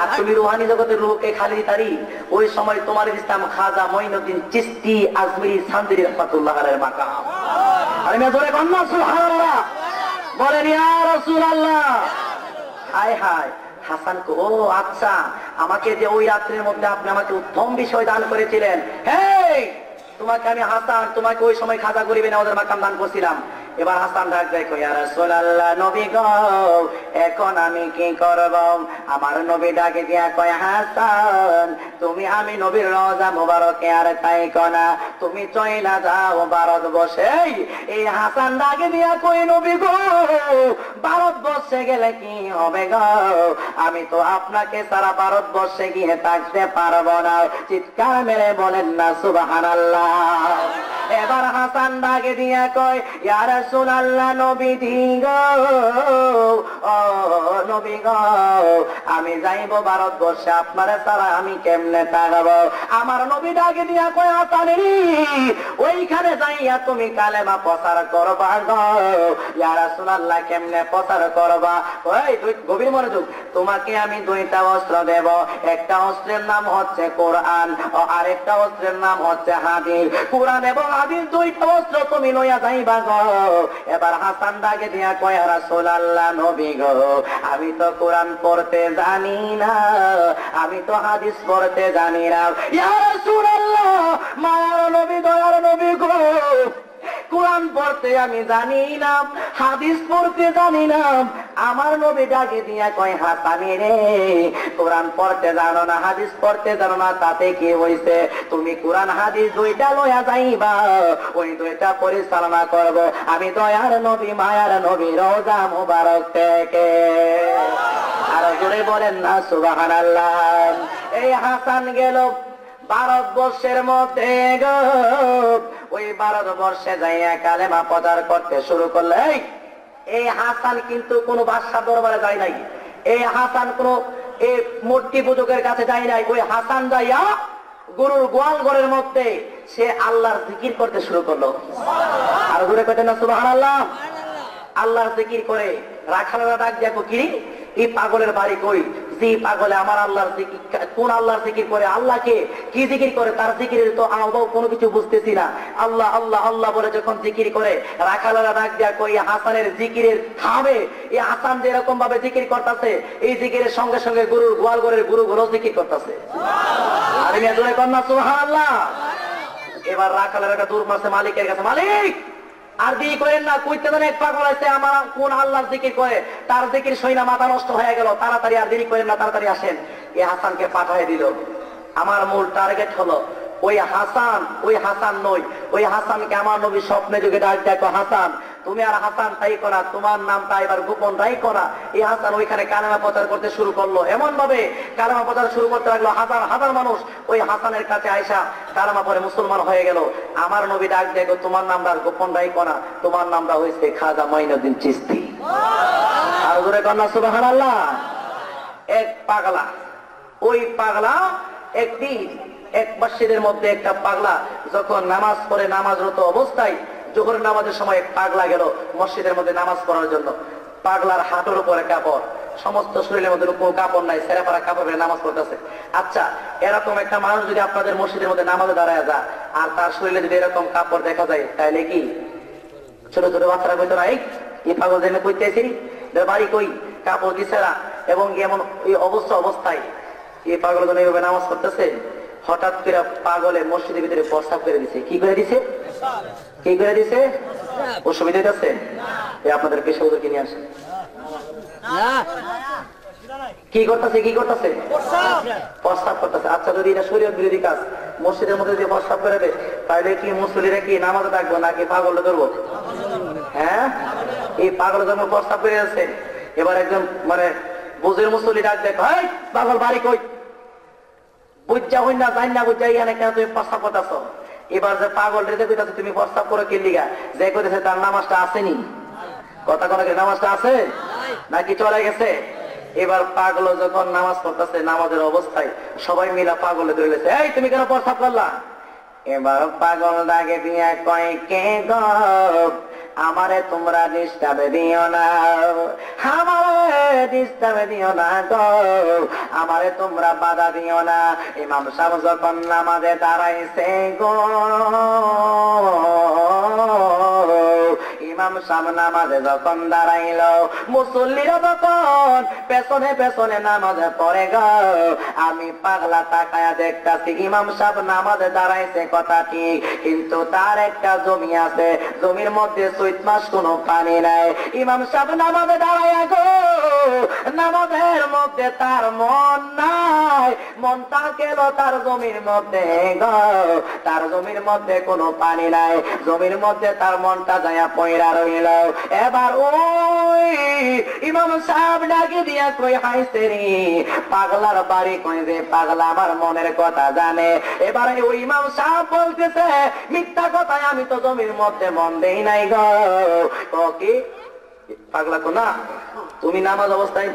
আর তুমি রুহানি জগতের রুহকে খালি তারি। ওই সময় তোমার ইসলাম খাজা মঈনুদ্দিন চিস্তি, আজমিরি সান্দির রহমাতুল্লাহ মাকাম। আরে সুবহানাল্লাহ। বলেন, ইয়া রাসূলুল্লাহ। হায় হায়। হাসান কো, ও আচ্ছা আমাকে যে ওই রাত্রির মধ্যে আপনি আমাকে উত্তম বিষয় দান করেছিলেন, হেই! তোমাকে আমি হাসান, তোমাকে ওই সময় খাজা করিবে না ওদের মাকাম দান করছিলাম। এবার হাসান ডাক দেয় কই আর রাসূলুল্লাহ, নবী গো, এখন আমি কি করব? আমার নবী ডাকে দিয়া কয়, হাসান, তুমি আমি নবীর রওজা মোবারকে আর তাই কনা, তুমি চইলা যাও ভারত বসে এই হাসান ডাকে দিয়া কই নবী গো, ভারত বসে গেলে কি হবে গো? আমি তো আপনাকে সারা ভারত বসে গিয়ে থাকতে পারব না। চিৎকার মেরে বলেন না, সুবহানাল্লাহ। এবার হাসান ডাকে দিয়া কয় ইয়া রাসূলুল্লাহ নবী দিগ নবী গো, আমি যাইব ভারতবর্ষে, আপনারে ছাড়া আমি কেমনে থাকব? আমার নবী ডাকে দিয়া কয় হাসানি ওইখানে যাইয়া তুমি কালেমা প্রচার করবা গো। ইয়া রাসূলুল্লাহ, কেমনে প্রচার করবা? ওই দুই গভীর মনোযোগ, তোমাকে আমি দুইটা অস্ত্র দেব। একটা অস্ত্রের নাম হচ্ছে কোরআন, ও আরেকটা অস্ত্রের নাম হচ্ছে হাদিস। কোরআন এবং হাদিস দুইটা অস্ত্র তুমি লইয়া যাইবা গো। এবার হাসান ডাকে দিয়া কয় রাসুল আল্লাহ নবী গো, আমি তো কোরআন পড়তে জানি না, আমি তো হাদিস পড়তে জানি না। ইয়া রাসূলুল্লাহ, মায়ার নবী, দয়ার নবী গো কোরআন পড়তে আমি জানি না হাদিস পড়তে জানি না আমার নবী ডাকে দিয়া কয়, হাসানি রে, কোরআন পড়তে জানো না, হাদিস পড়তে জানো না, তাতে কি হইছে? তুমি কোরআন, হাদিস দুইটা লয়া যাইবা, ওই দুইটা পরিচালনা করব। আমি দয়ার নবী, মায়ার নবী, রোজা মুবারক থেকে। আর জোরে বলেন না, সুবহানাল্লাহ। এই হাসান গেল ভারতবর্ষের মধ্যে ওই ভারতবর্ষে যাইয়া কালেমা প্রচার করতে শুরু করলে এই, হাসান কিন্তু কোনো বাদশাহ দরবারে যায় নাই। এই হাসান কোন এই মূর্তি পূজকের কাছে যায় নাই। ওই হাসান যাইয়া গরুর গোয়াল ঘরের মধ্যে সে আল্লাহর জিকির করতে শুরু করল। আর ঘুরে পেটে না সুবাহ আল্লাহ আল্লাহর জিকির করে রাখালেরা ডাক দেখো কি এই পাগলের বাড়ি কই? যে পাগলে আমার আল্লাহর জিকির কোন আল্লাহর জিকির করে? আল্লাহকে কি জিকির করে? তার জিকিরের তো আহ্বাও কোনো কিছু বুঝতেছি না। আল্লাহ আল্লাহ আল্লাহ বলে যখন জিকির করে রাখালেরা ডাক দেয়া কই হাসানের জিকিরের থামে। এই হাসান যেরকম ভাবে জিকির করতেছে এই জিকিরের সঙ্গে সঙ্গে গুরুর গোয়াল ঘরের গুরু গুলো জিকির করতেছে। আর মিয়া জোরে কন্যা সুবহানাল্লাহ। এবার রাখালের একটা দূর মাসে মালিকের কাছে। মালিক! আর দিয়ে করেন না, কইতে দেন এক পাগল আছে, আমার কোন আল্লাহর জিকির করে, তার জিকির সইনা মাথা নষ্ট হয়ে গেল, তাড়াতাড়ি আর দেরি করেন না, তাড়াতাড়ি আসেন। এ হাসানকে পাঠিয়ে দিল। আমার মূল টার্গেট হলো ওই হাসান ওই হাসান নই। ওই হাসানকে আমার নবী স্বপ্নে যুগে ডাক দেখো হাসান, তুমি আর হাসান তাই করা, তোমার নামটা এবার গোপন রাই করা। এই হাসান ওইখানে কালেমা প্রচার করতে শুরু করল। এমন ভাবে কালেমা প্রচার শুরু করতে লাগল হাজার হাজার মানুষ। ওই হাসানের কাছে আয়সা কালেমা পরে মুসলমান হয়ে গেল। আমার নবী ডাক দেখো তোমার নামটা গোপন রাই করা। তোমার নামটা হয়েছে খাজা মাইনুদ্দিন চিস্তি আর কন্যা আল্লাহ এক পাগলা। ওই পাগলা একটি এক মসজিদের মধ্যে একটা পাগলা যখন নামাজ পড়ে নামাজরত অবস্থায় জোহর নামাজের সময় পাগলা গেল মসজিদের মধ্যে নামাজ পড়ার জন্য। পাগলার হাঁটুর উপরে কাপড়। সমস্ত শরীরের মধ্যে কোনো কাপড় নাই সেরা পাড়া কাপড় পরে নামাজ পড়তেছে। আচ্ছা এরকম একটা মানুষ যদি আপনাদের মসজিদের মধ্যে নামাজে দাঁড়ায় যায় আর তার শরীরে যদি এরকম কাপড় দেখা যায়, তাহলে কি? ছোট ছোট বাচ্চারা কইতো না এই পাগল জেনে কইতেছি বাড়ি কই? কাপড় দিছে না। এবং এমন এই অবস্থা অবস্থায় এই পাগল জন এইভাবে নামাজ পড়তেছে হঠাৎ করে পাগলে মসজিদের ভিতরে প্রস্তাব করে দিছে। কি করে দিছে? কি করে দিছে? অসুবিধা এই আপনাদের পেশা ওদেরকে নিয়ে আসেন কি করতেছে কি করতেছে? প্রস্তাব করতেছে। আচ্ছা যদি এটা শরীর বিরোধী কাজ মসজিদের মধ্যে যদি প্রস্তাব করে দেয় তাহলে কি মুসলিরা কি নামাজে থাকব নাকি পাগল ধরবো? হ্যাঁ? এই পাগল জন্ম প্রস্তাব করে আছে এবার একজন মানে বুঝের মুসলি ডাক দেখ ভাই পাগল বাড়ি কই? বুঝা হই না বুঝা কেন তুমি প্রস্তাব করতেছ? এবার যে পাগল রেতে তুমি প্রস্তাব কি লিগা? যে তার নামাজটা আসেনি। কথা নামাজটা আছে? নাকি চলে গেছে? এবার পাগল যখন নামাজ পড়তেছে, নামাজের অবস্থায় সবাই মিলা পাগলে ধরে গেছে, এই, তুমি কেন প্রস্তাব করলা? এবার পাগল দাগে দিয়া কয়, কে আমারে তোমরা ডিস্টার্বে দিও না। আমারে ডিস্টার্বে দিও না গো। আমারে তোমরা বাধা দিও না। ইমাম সাহেব যখন নামাজে দাঁড়াইছে গো। ইমাম সাহেব নামাজে যখন দাঁড়াইল, মুসল্লিরা তখন পেছনে পেছনে নামাজে পড়ে গো। আমি পাগলা তাকায়া দেখতাছি, ইমাম সাহেব নামাজে দাঁড়াইছে, কথা ঠিক, কিন্তু তার একটা জমি আছে। জমির মধ্যে চৈত মাস কোনো পানি নাই। ইমাম সাহেব নামাজে দাঁড়াইয়া গো। নামাজের মধ্যে তার মন নাই। মনটা গেল তার জমির মধ্যে তার জমির মধ্যে কোনো পানি নাই। জমির মধ্যে তার মনটা যায়া পয়রা রইল। এবার ওই ইমাম সাহেব ডাকে দিয়া কই হাইছে পাগলার বাড়ি কই যে পাগলা আমার মনের কথা জানে? এবারে ওই ইমাম সাহেব বলতেছে, মিথ্যা কথায় আমি তো জমির মধ্যে মন দেই নাই গো। কি পাগলা তো না তুমি নামাজ অবস্থায়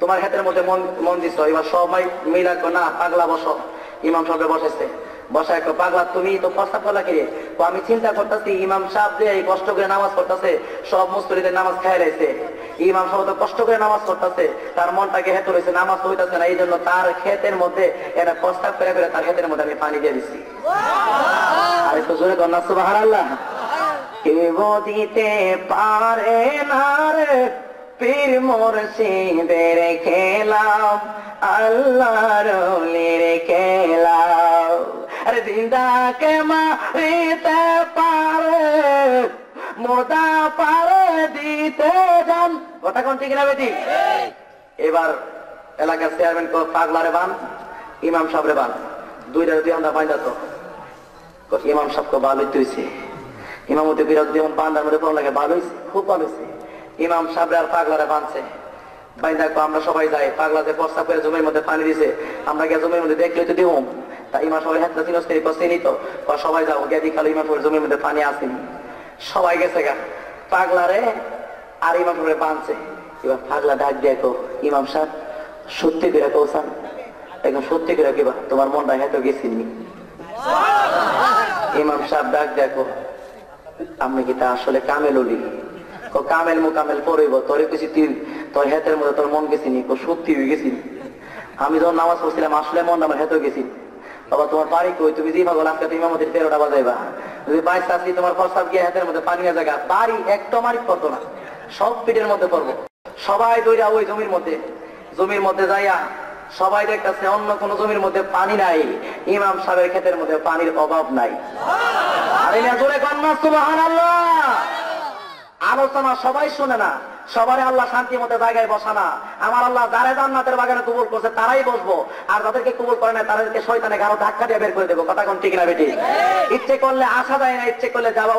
তোমার হাতের মধ্যে মন দিছ এবার সবাই মিলা না পাগলা বসো। ইমাম সাহেব বসেছে। বসায় কো পাগলা তুমি তো প্রস্তাব করলা কি রে তো আমি চিন্তা করতেছি ইমাম সাহেব যে এই কষ্ট করে নামাজ পড়তেছে সব মুসলিদের নামাজ খাই রয়েছে ইমাম সাহেব তো কষ্ট করে নামাজ পড়তেছে তার মনটাকে হেতে রয়েছে নামাজ হইতেছে না এই জন্য তার ক্ষেতের মধ্যে এটা প্রস্তাব করে করে তার ক্ষেতের মধ্যে আমি পানি দিয়ে দিচ্ছি আর একটু জোরে কন্যা সুবাহ আল্লাহ কেউ দিতে পারে না রে পীর মুর্শিদের খেলাম, আল্লাহর খেলাম। আরে জিন্দাকে মারিতে পারে, মোদা পারে দিতে যান। কথা কোন ঠিক না বেটি? এবার এলাকার চেয়ারম্যান কো পাগলারে বান, ইমাম সাহেবরে বান। দুইটা দুই আমরা পাইন্দা তো কো ইমাম সাহেব কো ভালো তুইছে ইমামতি বিরোধ যেমন বান্দার মধ্যে পড়া লাগে ভালো হয়েছে খুব ভালো হয়েছে। ইমাম সাহেবরে আর পাগলারে বাঁধছে বাইন্দা কো আমরা সবাই যাই পাগলা যে প্রস্তাব করে জমির মধ্যে পানি দিছে। আমরা গিয়ে জমির মধ্যে দেখলে তো দিও তা ইমাম সবাই হাত চিনস করে নিত সবাই যাও গিয়ে দেখাল ইমাম জমির মধ্যে পানি আসেনি সবাই গেছে গা। পাগলারে আর ইমাম সাহেবরে বানছে। এবার পাগলা ডাক দিয়ে কো ইমাম সাহেব সত্যি করে কৌসান একদম সত্যি করে কিবা তোমার মনটা হেঁটো গেছিনি ইমাম সাহেব ডাক দেখো আমি কি তা আসলে কামেল উলি কামেল মুকামেল পড়ইব তোরে কিছু তুই তোর হেতের মধ্যে তোর মন গেছিনি কো সত্যি হয়ে গেছি আমি যখন নামাজ পড়ছিলাম, আসলে মন আমার হেঁটো গেছি বাবা, তোমার বাড়ি কই? তুমি জি পাগল, আজকে তুমি আমাদের তেরোটা বাজাইবা। যদি বাইশ আসলি তোমার প্রস্তাব গিয়ে হাতের মধ্যে পানি জায়গা বাড়ি একটা মারি পড়তো না। সব পিঠের মধ্যে পড়ব। সবাই দইরা ওই জমির মধ্যে জমির মধ্যে যাইয়া সবাই দেখতেছে অন্য কোন জমির মধ্যে পানি নাই। ইমাম সাহেবের ক্ষেতের মধ্যে পানির অভাব নাই। আলোচনা সবাই শুনে না। সবারই আল্লাহ শান্তি মতো জায়গায় বসা না। আমার আল্লাহ যারা জান্নাতের বাগানে কবুল করছে, তারাই বসবো। আর যাদেরকে কবুল করে না তাদেরকে শয়তানে গারো ধাক্কা দিয়ে বের করে দেবো। কথা কোন ঠিক না বেটি? ইচ্ছে করলে আসা যায় না, ইচ্ছে করলে যাব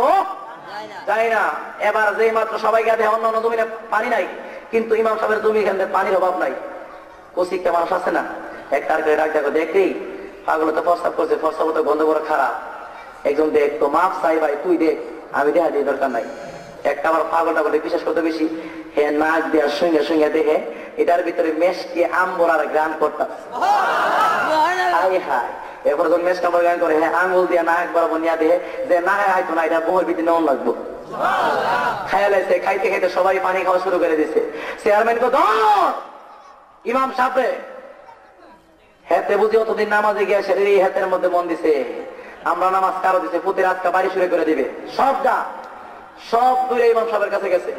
যাই না। এবার যেই মাত্র সবাই গেছে অন্য অন্য জমিনে পানি নাই, কিন্তু ইমাম সাহেবের জমি এখান পানির অভাব নাই। কৌশিকটা মানুষ আছে না? এক তার করে ডাক দেখো দেখতেই পাগল তো প্রস্তাব করছে প্রস্তাব তো গন্ধ বড় খারাপ। একজন দেখ তো মাপ চাই ভাই তুই দেখ আমি দেখা দিয়ে দরকার নাই। একটা আমার পাগলটা বলে বিশেষ করতে বেশি। হে নাক দেওয়ার সঙ্গে সঙ্গে দেখে এটার ভিতরে মেশকে আম্বর আর গ্রাম করতাম হাই হাই এরপর যখন মেশ কাপড় গান করে হ্যাঁ আঙ্গুল দিয়ে নাক বরাবর নিয়ে দেহে যে না হয়তো না এটা বউয়ের ভিতরে নন লাগবো। খেয়াল আছে খাইতে খাইতে সবাই পানি খাওয়া শুরু করে দিছে। চেয়ারম্যান কত ইমাম সাহেব, হেতে বুঝি অতদিন নামাজে গিয়ে সে এই হেতের মধ্যে মন দিছে। আমরা নামাজ কারও দিছে, পুতির আজকা বাড়ি শুরু করে দিবে। সব যা, সব দূরে ইমাম সাহেবের কাছে গেছে।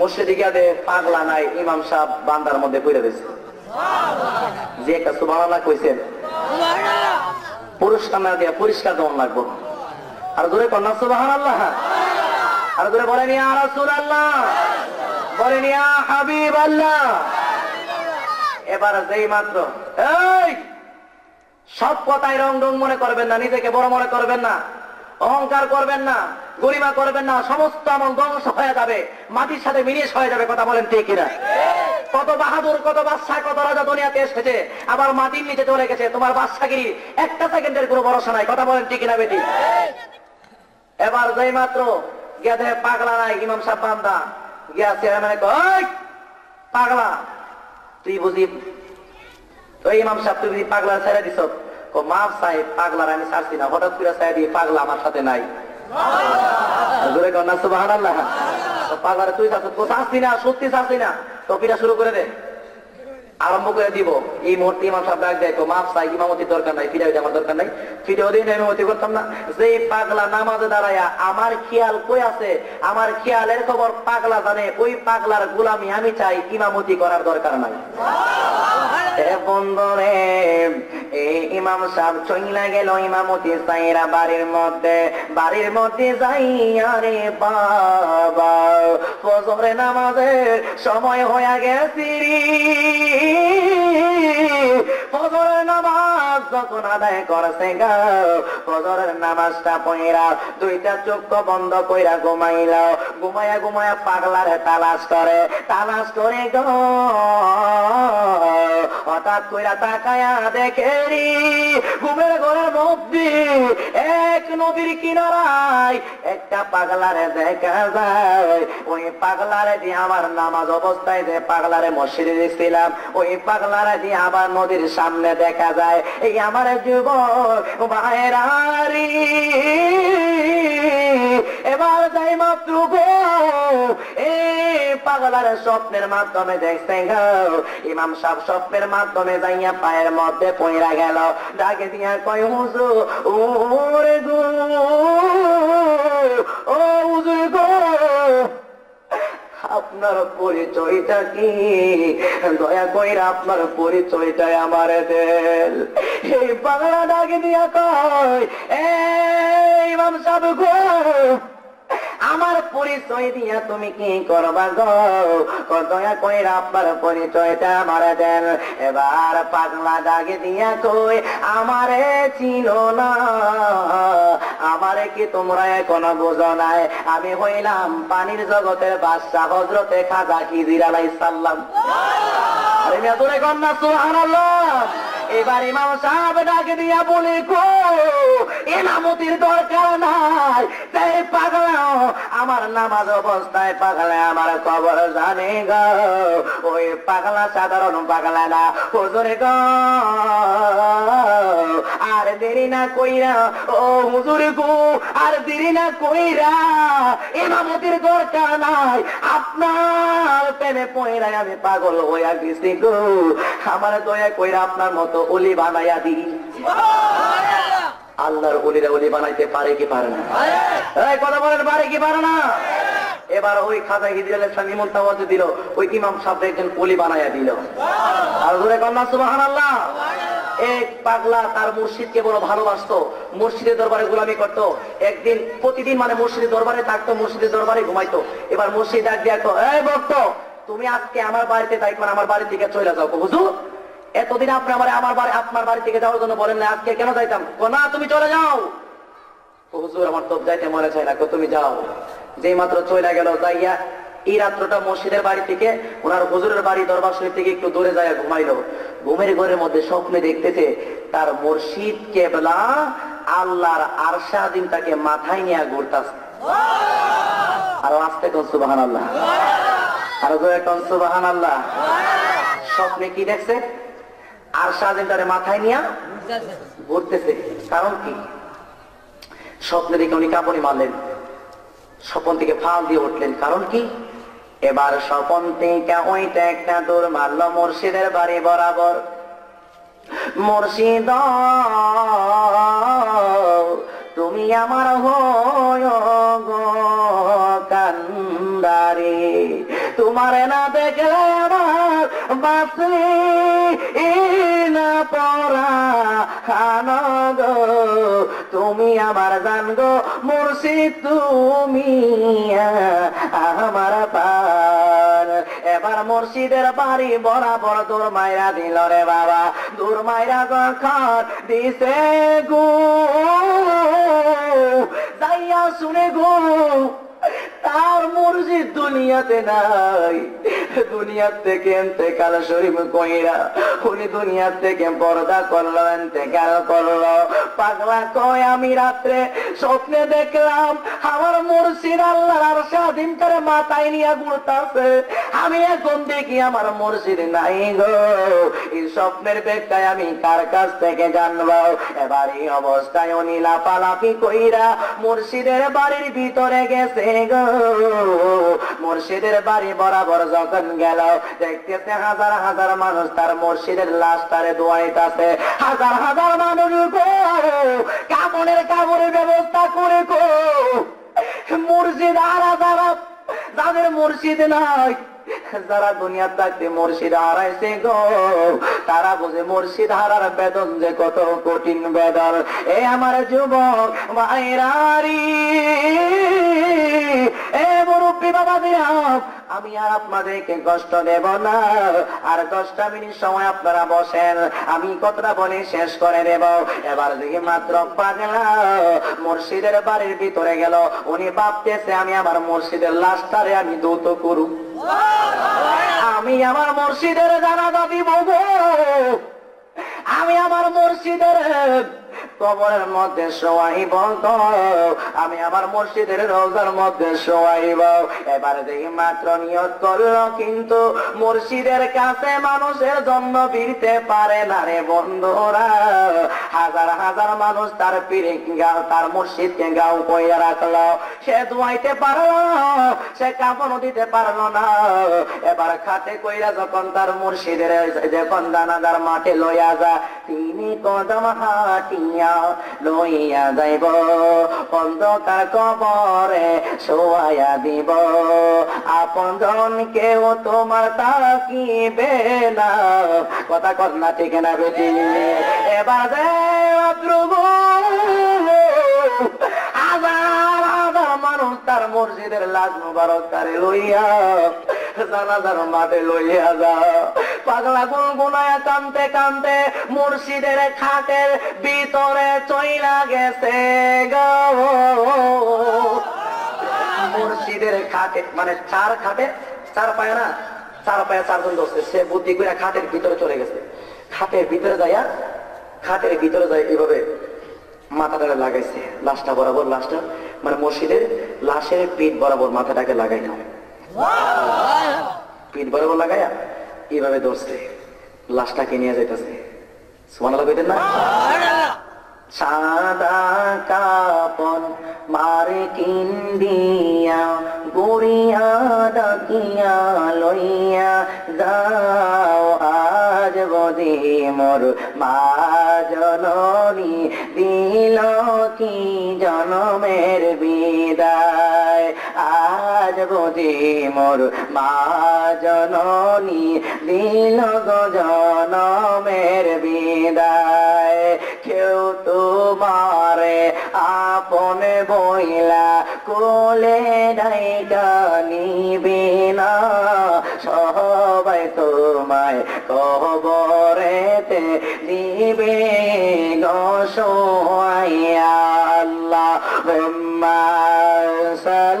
মসজিদে গিয়া দে, পাগলা নাই, ইমাম সাহেব বান্দার মধ্যে পড়ে দিছে। যে একটা সুবহানাল্লাহ কইছেন, পুরস্কার না দিয়া পরিষ্কার দমন লাগবো। আর দূরে কন্যা সুবহানাল্লাহ? আর দূরে বলেন, ইয়া রাসূলুল্লাহ। বলেন হাবিব আল্লাহ এবার যেই মাত্র এই! সব কথায় রং রং মনে করবেন না, নিজেকে বড় মনে করবেন না। অহংকার করবেন না, গরিমা করবেন না, সমস্ত আমল ধ্বংস হয়ে যাবে, মাটির সাথে মিলিশ হয়ে যাবে, কথা বলেন ঠিক কিনা? কত বাহাদুর, কত বাদশা কত রাজা দুনিয়াতে এসেছে, আবার মাটির নিচে চলে গেছে, তোমার বাদশাগিরি একটা সেকেন্ডের কোনো ভরসা নাই, কথা বলেন ঠিক কিনা বেটি? এবার যেই মাত্র গেছে পাগলা নাই, ইমাম সাহেব বান্দা। গিয়া চেয়ারম্যানে পাগলা তুই বুঝি তো ইমাম সাহেব তুই বুঝি পাগলা ছেড়ে ও, মাফ সাহেব, পাগলার আমি ছাড়ছি না। হঠাৎ করে ছেড়ে দিয়ে পাগলা আমার সাথে নাই। পাগলার তুই চাচ্ছ তো চাচ্ছি না? সত্যি চাচ্ছি না। টপিটা শুরু করে দে। আরম্ভ করে দিব। এই মুহূর্তে ইমাম সাহেব ডাক দেয় তো মাফ চাই ইমামতির দরকার নাই ফিরে আমার দরকার নাই। ফিরে ওদিন ইমামতি করতাম না। যে পাগলা নামাজে দাঁড়ায়া আমার খেয়াল কই আছে? আমার খেয়ালের খবর পাগলা জানে ওই পাগলার গুলামি আমি চাই ইমামতি করার দরকার নাই। বন্ধরে এই ইমাম সাহেব চইলা গেল ইমামতি সাইরা বাড়ির মধ্যে। বাড়ির মধ্যে যাইয়া রে বাবা ফজরে নামাজের সময় হয়ে গেছি। ফজরের নামাজ যখন আদায় করছে গা, ফজরের নামাজটা পয়রা দুইটা চোখ বন্ধ কইরা ঘুমাইল। ঘুমাইয়া ঘুমাইয়া পাগলারে তালাশ করে। তালাশ করে গো, হঠাৎ কইরা তাকায়া দেখে রে ঘুমের ঘরের মধ্যে এক নদীর কিনারায় একটা পাগলারে দেখা যায়। ওই পাগলারে দিয়ে আমার নামাজ অবস্থায় যে পাগলারে মসজিদে দিয়েছিলাম ওই পাগলারে দিয়ে আবার নদীর সামনে দেখা যায়। এই আমার যুবক ভাইরারি এবার যাই মাত্র গো এই পাগলার স্বপ্নের মাধ্যমে দেখছে গো। ইমাম সাহেব স্বপ্নের মাধ্যমে যাইয়া পায়ের মধ্যে পয়রা গেল। ডাকে দিয়া কয়, হুজুর ওরে গো, ও হুজুর গো আপনার পরিচয়টা কি? দয়া কইরা আপনার পরিচয়টা আমার দেন। এই বাংলা ডাকে দিয়া কয়, এই ইমাম সাহেব গো আমার পরিচয় দিয়া তুমি কি করবা গো? দয়া কইরা আপনার পরিচয়টা আমার দেন। এবার পাগলা দাগে দিয়া কই আমারে চিনো না। আমারে কি তোমরা এখনও বোঝো নাই? আমি হইলাম পানির জগতের বাদশাহ হজরতে খাজা খিজির আলাইহিস সালাম। আরে মিয়া তোরে কন্যা সুবহানাল্লাহ। এবার ইমাম সাহেব ডাকে দিয়া বলে গো, ইমামতির দরকার নাই। তাই পাগলা আমার নামাজ অবস্থায় পাগলা আমার খবর জানে গো। ওই পাগলা সাধারণ পাগলা না, হুজুরে গো। আর দেরি না কইরা, ও হুজুর গো, আর দেরি না কইরা, ইমামতির দরকার নাই। আপনার প্রেমে পয়রায় আমি পাগল হইয়া গেছি গো। আমার দয়া কইরা আপনার মতো অলি বানাইয়া দি আল্লাহর অলিরা অলি বানাইতে পারে কি পারে না? কথা বলেন, পারে কি পারে না? এবার ওই খাজা হিদির স্বামী মোন্তাবাজ দিল, ওই ইমাম সাহেব একজন পলি বানাইয়া দিল। আর ধরে কন্যা সুবাহান আল্লাহ এক পাগলা তার মুর্শিদকে বড় ভালোবাসতো মসজিদের দরবারে গোলামি করতো। একদিন, প্রতিদিন মানে মসজিদের দরবারে থাকতো মসজিদের দরবারে ঘুমাইতো। এবার মসজিদ ডাক দিয়ে এই ভক্ত, তুমি আজকে আমার বাড়িতে তাই আমার বাড়ির দিকে চলে যাও হুজুর। এতদিন আপনি আমার আমার বাড়ি আপনার বাড়ি থেকে যাওয়ার জন্য বলেন না আজকে কেন যাইতাম? না, তুমি চলে যাও। হুজুর, আমার তো যাইতে মনে চায় না তুমি যাও। যেই মাত্র চলে গেল, যাইয়া এই রাত্রটা মসজিদের বাড়ি থেকে, ওনার হুজুরের বাড়ি দরবার শরীফ থেকে একটু দূরে যায় ঘুমাইলো। ঘুমের ঘরের মধ্যে স্বপ্নে দেখতেছে, তার মুর্শিদ কেবলা আল্লাহর আরশাদিন তাকে মাথায় নিয়ে ঘুরতাছে। আরও আসতে কোন সুবাহান আল্লাহ আরও কোন সুবাহান আল্লাহ স্বপ্নে কি দেখছে? আর সাজিন তারে মাথায় নিয়ে ঘুরতেছে। কারণ কি? স্বপ্নে দেখে উনি কাপড়ি মারলেন। স্বপন থেকে ফাল দিয়ে উঠলেন। কারণ কি? এবার স্বপন থেকে ওইটা একটা দূর মারল মুর্শিদের বাড়ি বরাবর। মুর্শিদ তুমি আমার গো কান্দারে। তোমার না দেখলে আমার বাসি না পড়া আনন্দ তুমি আমার জান গো, মুর্শিদ তুমি, আমার পার এবার মুর্শিদের বাড়ি বরাবর দূর মাইরা দিল রে বাবা। দূর মাইরা যখন দিছে গো, যাইয়া শুনে গো তার মসজিদ দুনিয়াতে নাই। দুনিয়ার থেকে এতেকাল শরীফ কইরা উনি দুনিয়ার থেকে পর্দা করল, এতেকাল করল। পাগলা কয়, আমি রাত্রে স্বপ্নে দেখলাম আমার মুর্শিদ আল্লাহর আর স্বাধীন করে মাথায় নিয়ে ঘুরতাছে। আমি এখন দেখি আমার মুর্শিদ নাই গো। এই স্বপ্নের ব্যাখ্যায় আমি কার কাছ থেকে জানব? এবার এই অবস্থায় উনি লাফালাফি কইরা মুর্শিদের বাড়ির ভিতরে গেছে গো। মুর্শিদের বাড়ি বরাবর যখন গেল, দেখতেছে হাজার হাজার মানুষ তার মুর্শিদের লাশ তারে দোয়াইতাছে হাজার হাজার মানুষ কামনের কাপড়ের ব্যবস্থা করে কো মুর্শিদ আর যারা যাদের মুর্শিদ নাই যারা দুনিয়া থাকতে মুর্শিদ হারাইছে গো, তারা বুঝে মুর্শিদ হারার বেদন যে কত কঠিন বেদন এ আমার যুবক মায়েরারি এ মুরব্বী বাবা আমি আর আপনাদেরকে কষ্ট দেব না। আর দশটা মিনিট সময় আপনারা বসেন। আমি কথাটা বলে শেষ করে দেব। এবার দেখি মাত্র পাগলা। মুর্শিদের বাড়ির ভিতরে গেল। উনি ভাবতেছে, আমি আমার মুর্শিদের লাশটারে আমি দৌত করু। আমি আমার মুর্শিদের জানাজা গো। আমি আমার মুর্শিদের কবরের মধ্যে শোয়াইব আমি আমার মসজিদের রোজার মধ্যে শোয়াইব। এবার দেখি মাত্র নিয়ত করল কিন্তু মুর্শিদের কাছে মানুষের জন্য ফিরতে পারে না রে বন্ধুরা। হাজার হাজার মানুষ তার পীরে গাও, তার মুর্শিদকে গাও কইয়া রাখল। সে দুয়াইতে পারল, সে কাপড় দিতে পারল না। এবার খাতে কইরা যখন তার মুর্শিদের যখন দানাদার মাঠে লইয়া যা তিনি কদম হাটিয়া লইয়া যাইব। অন্ধকার কবরে শোয়াইয়া দিব। আপন জন কেউ তোমার তাকিবে না। কথা কর না, ঠিক না বেটি। এবার ধ্রুব তার মসজিদের লাশ মুবারক তারে লইয়া জানাজার মাঠে লইয়া যা। পাগলা গুনগুনায় কানতে কানতে মুর্শিদের খাটের ভিতরে চইলা গেছে গো। মুর্শিদের খাটে মানে চার খাটে, চার পায় না, চার পায়ে চারজন দোষে সে বুদ্ধি করে খাটের ভিতরে চলে গেছে। খাটের ভিতরে যাইয়া, খাটের ভিতরে যায় এইভাবে মাথাটা লাগাইছে, লাশটা বরাবর লাশটা। মানে মসজিদের লাশের পিঠ বরাবর মাথাটাকে লাগাই না পিঠ বরাবর লাগাইয়া এইভাবে ধরছে লাশটাকে নিয়ে যাইতেছে। সুমান লাগাইতেন না? সাদা কাপন মারে কিন্দিয়া গুড়িয়া ডাকিয়া লইয়া, যাও আজ বদি মোর মা জননী দিল কি জনমের বিদায়? আজ বদি মোর মা জননী দিল গো জনমের বিদায়। কেউ তোমারে আপন বইলা কোলে ডাইকা নিবে না। সবাই তোমায় কবরেতে দিবে গসোয়াইয়া আল্লাহ সাল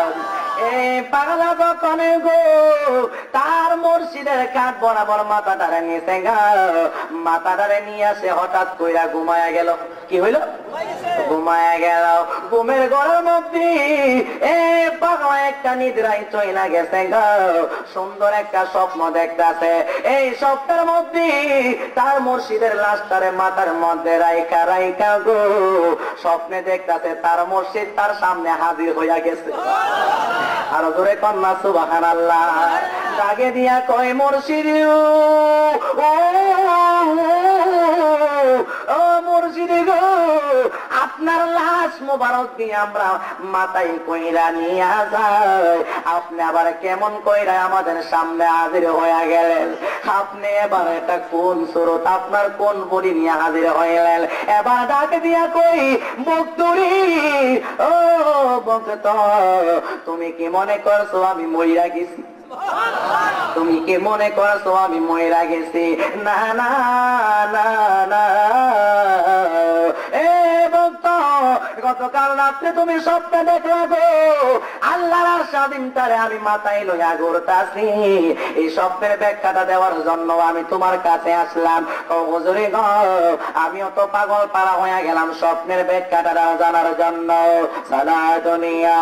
এই পাগলা যখন গো। তার মুর্শিদের কাঠ বরাবর মাথাটারে নিয়ে মাথা মাথাটারে নিয়ে আসে হঠাৎ কইরা ঘুমায়া গেল। কি হইল? ঘুমায়া গেল ঘুমের ঘরের মধ্যে এ পাগলা একটা নিদ্রাই চইলা গেছে গা সুন্দর একটা স্বপ্ন দেখতাছে এই স্বপ্নের মধ্যে তার মুর্শিদের লাশটারে মাথার মধ্যে রাইকা রাইকা গো স্বপ্নে দেখতাছে তার মুর্শিদ তার সামনে হাজির হইয়া গেছে আর জোরে কন্যা সুবাহান আল্লাহ দাগে দিয়া কয় মুর্শিদ ও মুর্শিদ গো আপনার লাশ মোবারক দিয়ে আমরা মাথায় কইরা নিয়ে যাই। আপনি আবার কেমন কইরা আমাদের সামনে হাজির হয়ে গেলেন? আপনি এবার এটা কোন স্রোত? আপনার কোন বড়ি নিয়ে হাজির হইলেন? এবার ডাক দিয়া কই বক্তুরি ও বক্ত তুমি কি মনে করছ আমি মইরা গেছি? তুমি কি মনে করছ আমি ময়রা গেছি? না না না না। এ গতকাল রাত্রে তুমি স্বপ্নে দেখলা গো, আল্লাহর আর স্বাধীনতারে আমি মাথায় লইয়া ঘুরতাছি। এই স্বপ্নের ব্যাখ্যাটা দেওয়ার জন্য আমি তোমার কাছে আসলাম। ও হুজুরে গো, আমিও তো পাগল পাড়া হয়ে গেলাম স্বপ্নের ব্যাখ্যাটা জানার জন্য। সালা দুনিয়া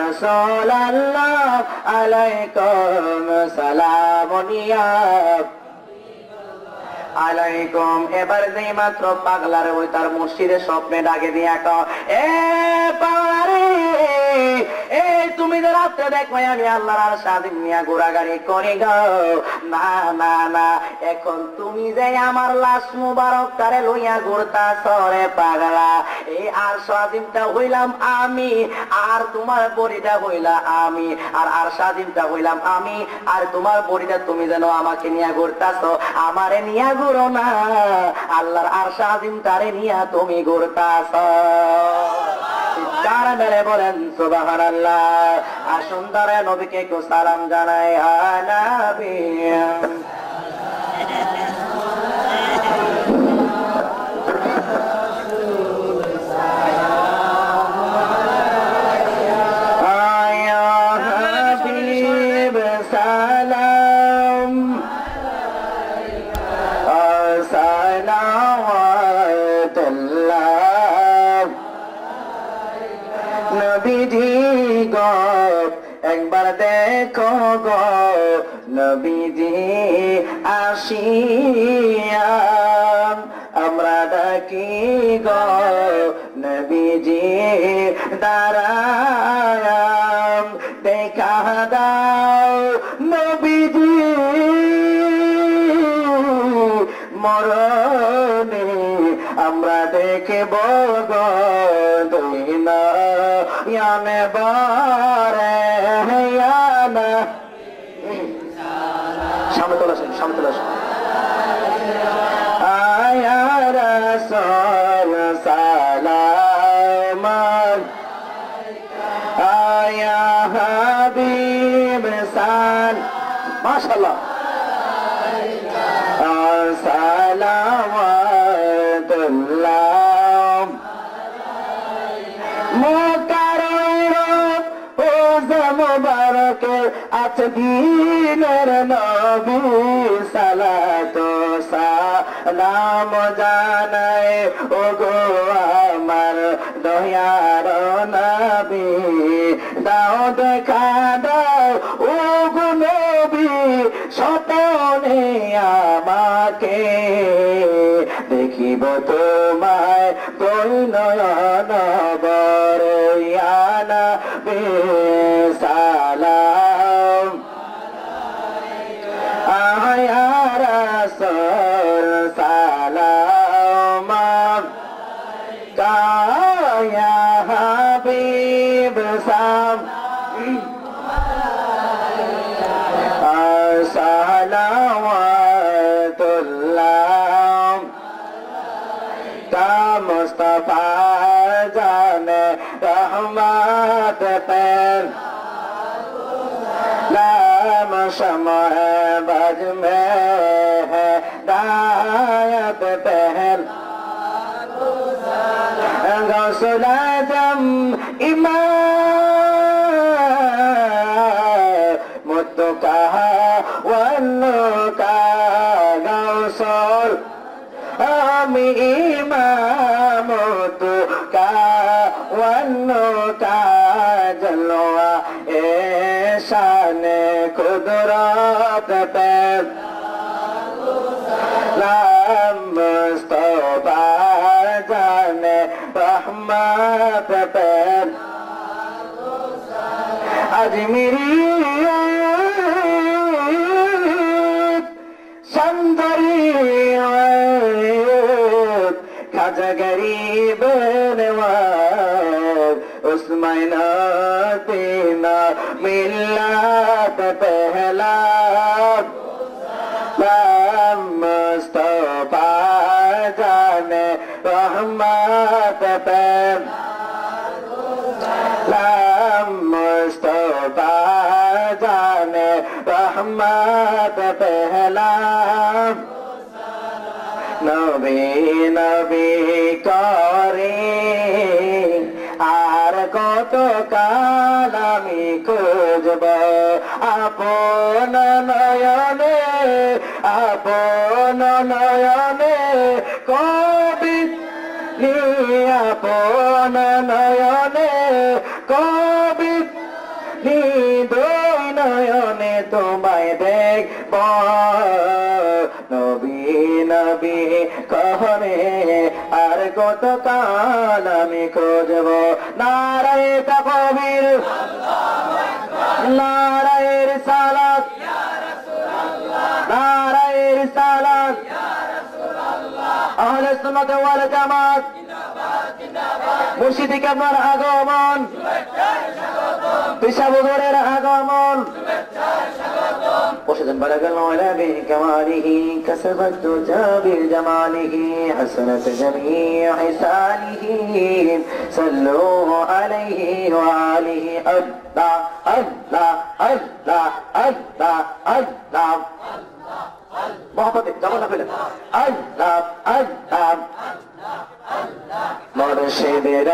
রাসূলুল্লাহ আলাইকুম সালামুনিয়া আলাইকুম। এবার যেই মাত্র পাগলার ওই তার মুর্শিদের স্বপ্নে ডাকে দিয়ে এ পাওয়ারে এই তুমি যে রাত্রে দেখো, আমি আল্লাহর স্বাধীন নিয়া ঘোরাঘুরি করি গো। না না না এখন তুমি যে আমার লাশ মুবারক তারে লইয়া ঘুরতা সরে পাগলা, এই আর স্বাধীনটা হইলাম আমি, আর তোমার বড়িটা হইলা আমি, আর আর স্বাধীনটা হইলাম আমি, আর তোমার বড়িটা তুমি যেন আমাকে নিয়ে ঘুরতাছ, আমারে নিয়ে ঘুরো না, আল্লাহর আর স্বাধীন তারে নিয়ে তুমি ঘুরতাছ। চিৎকার মেরে বলেন সুবাহান আল্লাহ আসুন নবীকে একটু সালাম জানাই আনাবি দেখো গো নবীজি আসিয়া, আমরা ডাকি গো নবীজি দাঁড়ায়াম দেখা দাও নবীজি মরণে, আমরা দেখব গদিন ইয়ানে বারে। সামনে তোলা আসেন সামনে আছে দিনের নবী সালাতো সালাম জানায় ও গো আমার দয়ার নবী। দাও দেখা, দাও ও গো নবী সপনে আমাকে। দেখিব তোমায় কই নয়ন sắc tên nam sa ma ba jim he da te te hen ngao su da jam কুদরত পে নাম মুস্তফা জানে রহমত পে আজমিরি সুন্দরী খাজা গরিব নওয়াজ উসমান তিনা মিল্লাত পহলা নাম মুস্তফা জানে রহমত পে নাম মুস্তফা জানে খুঁজব আপন নয়নে আপন নয়নে কবি আপন নয়নে কবি দুই নয়নে তোমায় দেখব। নবী নবী কহরে আর কত কাল আমি খুঁজব। নারায় তকবীর। নারায়ের সালাত। নারায়ের সালাত। আহলে সুন্নাত ওয়াল জামাত। মুর্শিদি কেবলার আগমন। পেশাবুদরের আগমন। حسنا بلغ العلا بكماله كسبت الدجى بجماله حسنت جميع حساله صلوا عليه وآله. الله الله الله الله الله. محبت الله الله الله الله. মুর্শিদের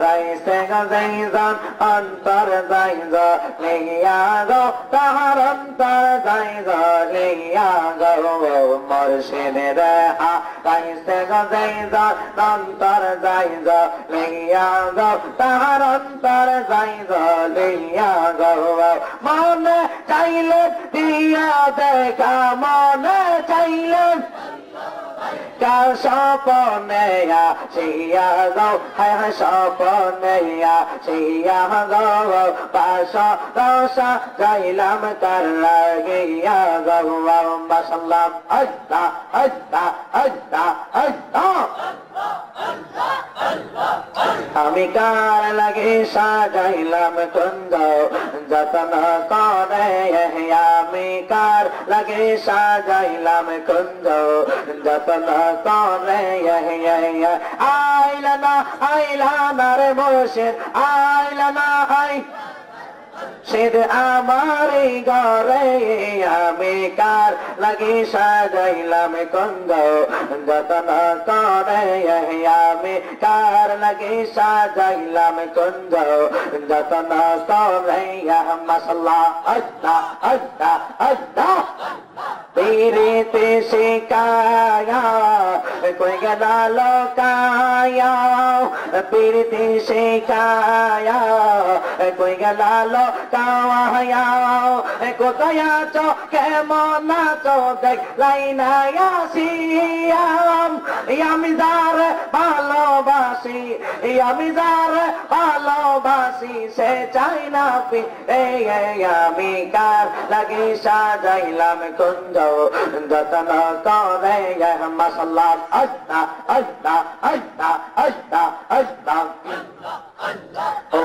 রাইসে গাইজান অন্তর যাইজ লিয়া গো তাহার অন্তর যাইজ লিয়া গো মুর্শিদের রাইসে গাইজান অন্তর যাইজ লিয়া গো তাহার অন্তর যাইজ লিয়া গো মনে চাইলে দিয়া দেখা, মনে চাইলে কার স্বপনে আসিয়া গো, হায় হায় স্বপনে আসিয়া গো, পাশ রসা যাইলাম তার লাগিয়া গো মাসাল্লাম আল্লাহ আল্লাহ আল্লাহ আল্লাহ আমি কার লাগে সাজাইলাম কুন্দ যতন করে আমি কার লাগে সাজাইলাম কুন্দ যতন করে আইলা না আইলা না রে মোর্শেদ আইলা না আই সেদ আমার ঘরে আমি কার লাগি সাজাইলাম কন্দ যতন করে আমি কার লাগি সাজাইলাম কন্দ যতন করে মশলা আড্ডা আড্ডা আল্লাহ পীরিতে শিকায়া, কই গেলা লোকায়া? পীরিতে শিকায়া, কই গেলা লোকায়া? কোথায় আছো? কেমন আছো? দেখ লাইনা আসিয়াম। আমি যার ভালোবাসি, আমি যার ভালোবাসি, সে চাই না পি আমি কার লাগি সাজাইলাম যতন করে মশলা আল্লাহ আল্লাহ আল্লাহ আল্লাহ আল্লাহ ও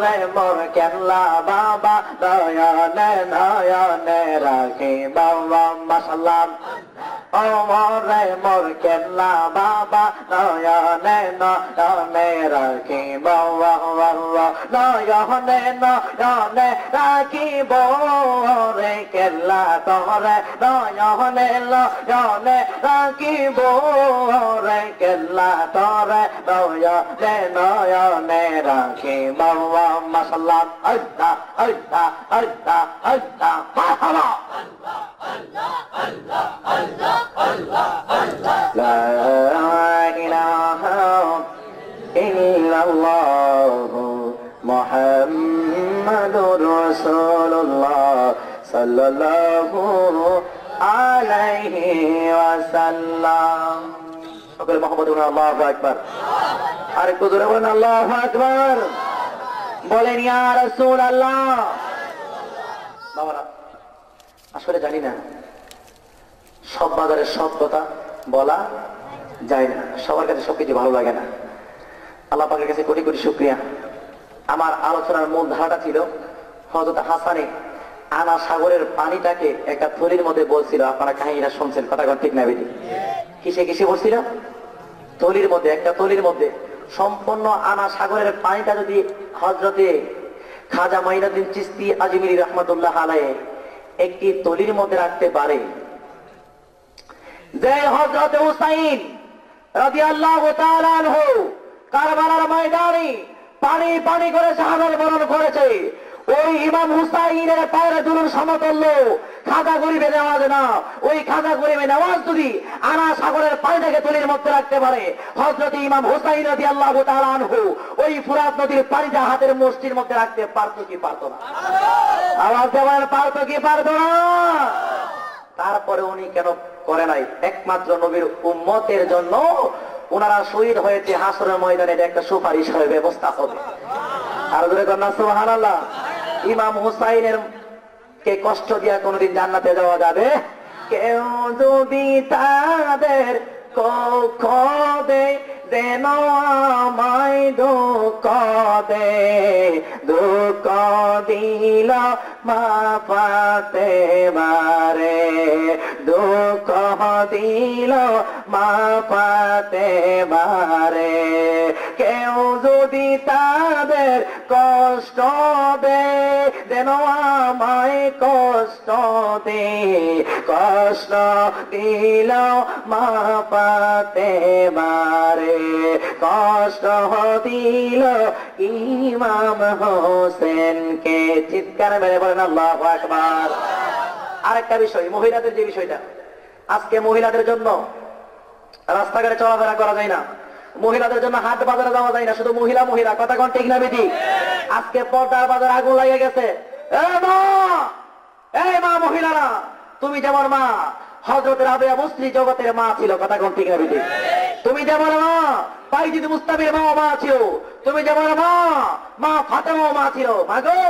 রে মোর কেল্লা বাবা দয়ানে নয়নে রাখি বাবা মশলা ও রে মোর কেল্লা বাবা, নয়নে নয়নে রাখি বাবা বাবা নয়নে নয়নে রাখি রে কেল্লা তোরে। নয়নে নয়নে রাখি রে কেল্লা তোরে, নয়নে নয়নে راكي مرة ما صلت الله. الله الله الله الله الله الله الله الله لا إله إلا الله محمد رسول الله صلى الله عليه وسلم. সকল মোহাম্মদ আল্লাহ আকবার। আরেকটু জোরে বলেন, আল্লাহ আকবার। বলেন, ইয়া রাসূল আল্লাহ বাবারা, আসলে জানি না, সব বাজারের সব কথা বলা যায় না। সবার কাছে সবকিছু ভালো লাগে না। আল্লাহ পাকের কাছে কোটি কোটি শুক্রিয়া। আমার আলোচনার মূল ধারাটা ছিল হজরত হাসানে আনা সাগরের পানিটাকে একটা থলির মধ্যে বলছিল, আপনারা কাহিনীটা শুনছেন, কথা ঠিক না বেটি? কিসে কিসে বলছিল? থলির মধ্যে, একটা থলির মধ্যে সম্পূর্ণ আনা সাগরের পানিটা যদি হজরতে খাজা মাইনুদ্দিন চিস্তি আজমিরি রহমতুল্লাহ আলায় একটি তলির মধ্যে রাখতে পারে। যে হজরত হুসাইন তাআলা আনহু কারবালার ময়দানে পানি পানি করে শাহাদাত বরণ করেছে। ওই ইমাম হুসাইনের পায়ের দুলুর সমতুল্য খাজা গরিবে নেওয়াজ না। ওই খাজা গরিবে নেওয়াজ যদি আনা সাগরের পানিটাকে তলির মধ্যে রাখতে পারে হজরত ইমাম হুসাইন রদি আল্লাহ আনহু ওই ফুরাত নদীর পানিটা হাতের মুষ্টির মধ্যে রাখতে পারতো কি পারতো না? আওয়াজ দেওয়ার পারতো কি পারতো না? তারপরে উনি কেন করে নাই? একমাত্র নবীর উম্মতের জন্য ওনারা শহীদ হয়েছে হাসরের ময়দানে এটা একটা সুপারিশ হয়ে ব্যবস্থা হবে। আর ধরে কন্যা সুহান ইমাম হুসাইনের কে কষ্ট দিয়া কোনোদিন জান্নাতে যাওয়া যাবে? কেউ যদি তাদের কক্ষ দে, যেন আমায় দুঃখ দে। দুঃখ দিল মা পাতে বারে, দুঃখ দিল মা পাতে বারে। কেউ যদি তাদের কষ্ট দে যেন আমায় কষ্ট দে কষ্ট দিল মা পাতে বারে, কষ্ট দিল ইমাম হোসেনকে। চিৎকার মেরে বলেন আল্লাহ আকবার। আরেকটা বিষয়, মহিলাদের যে বিষয়টা, আজকে মহিলাদের জন্য রাস্তাঘাটে চলাফেরা করা যায় না। মহিলাদের জন্য হাট বাজারে যাওয়া যায় না, শুধু মহিলা মহিলা, কথা কোন ঠিক না বেটি আজকে পর্দার বাজার আগুন লাগে গেছে। মা! মহিলারা, তুমি যেমন মা হজরতের আবেয়া মুসলি জগতের মা ছিল, কথা কোন ঠিক না বেটি তুমি যেমন মা পাইজিদ মুস্তাবির মা মা ছিল, তুমি যেমন মা মা ফাতেমা মা ছিল মাগো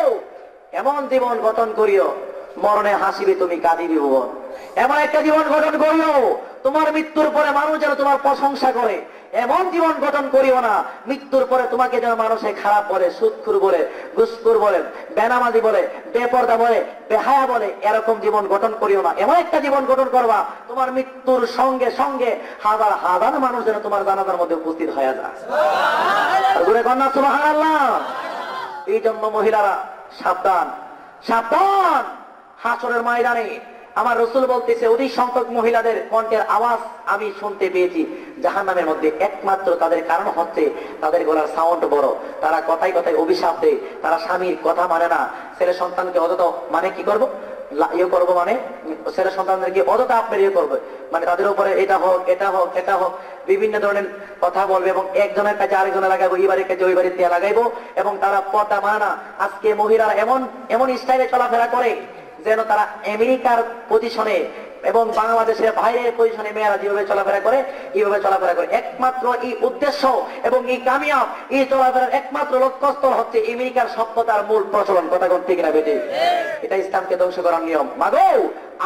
এমন জীবন গঠন করিও মরণে হাসিবে তুমি কাঁদিবি ভুবন এমন একটা জীবন গঠন করিও তোমার মৃত্যুর পরে মানুষ যেন তোমার প্রশংসা করে। এমন জীবন গঠন করিও না মৃত্যুর পরে তোমাকে যেন মানুষে খারাপ বলে সুৎখুর বলে গুসকুর বলে বেনামাজি বলে বেপর্দা বলে বেহায়া বলে এরকম জীবন গঠন করিও না। এমন একটা জীবন গঠন করবা তোমার মৃত্যুর সঙ্গে সঙ্গে হাজার হাজার মানুষ যেন তোমার জানাজার মধ্যে উপস্থিত হয়ে যায়। কন্যা সুবাহ এই জন্য মহিলারা সাবধান সাবধান। হাসরের ময়দানে আমার রসুল বলতেছে, অধিক সংখ্যক মহিলাদের কণ্ঠের আওয়াজ আমি শুনতে পেয়েছি। জাহান নামের মধ্যে একমাত্র তাদের কারণ হচ্ছে তাদের গলার সাউন্ড বড়। তারা কথায় কথায় অভিশাপ দেয়, তারা স্বামীর কথা মানে না। ছেলে সন্তানকে অযথা মানে কি করব? ইয়ে করব মানে ছেলে সন্তানদেরকে অযথা আপনার ইয়ে করবে। মানে তাদের উপরে এটা হোক এটা হোক এটা হোক, বিভিন্ন ধরনের কথা বলবে এবং একজনের কাছে আরেকজনে লাগাবো এই বাড়ির কাছে ওই বাড়ির তেয়া লাগাইবো এবং তারা পর্দা মানে আজকে মহিলারা এমন এমন স্টাইলে চলাফেরা করে যেন তারা আমেরিকার পজিশনে এবং বাংলাদেশের বাইরের পজিশনে মেয়েরা যেভাবে চলাফেরা করে এইভাবে চলাফেরা করে। একমাত্র এই উদ্দেশ্য এবং এই কামিয়াব এই চলাফেরার একমাত্র লক্ষ্যস্থল হচ্ছে আমেরিকার সভ্যতার মূল প্রচলন। কথা কোন ঠিক না বেটি? এটা ইসলামকে ধ্বংস করার নিয়ম। মাগো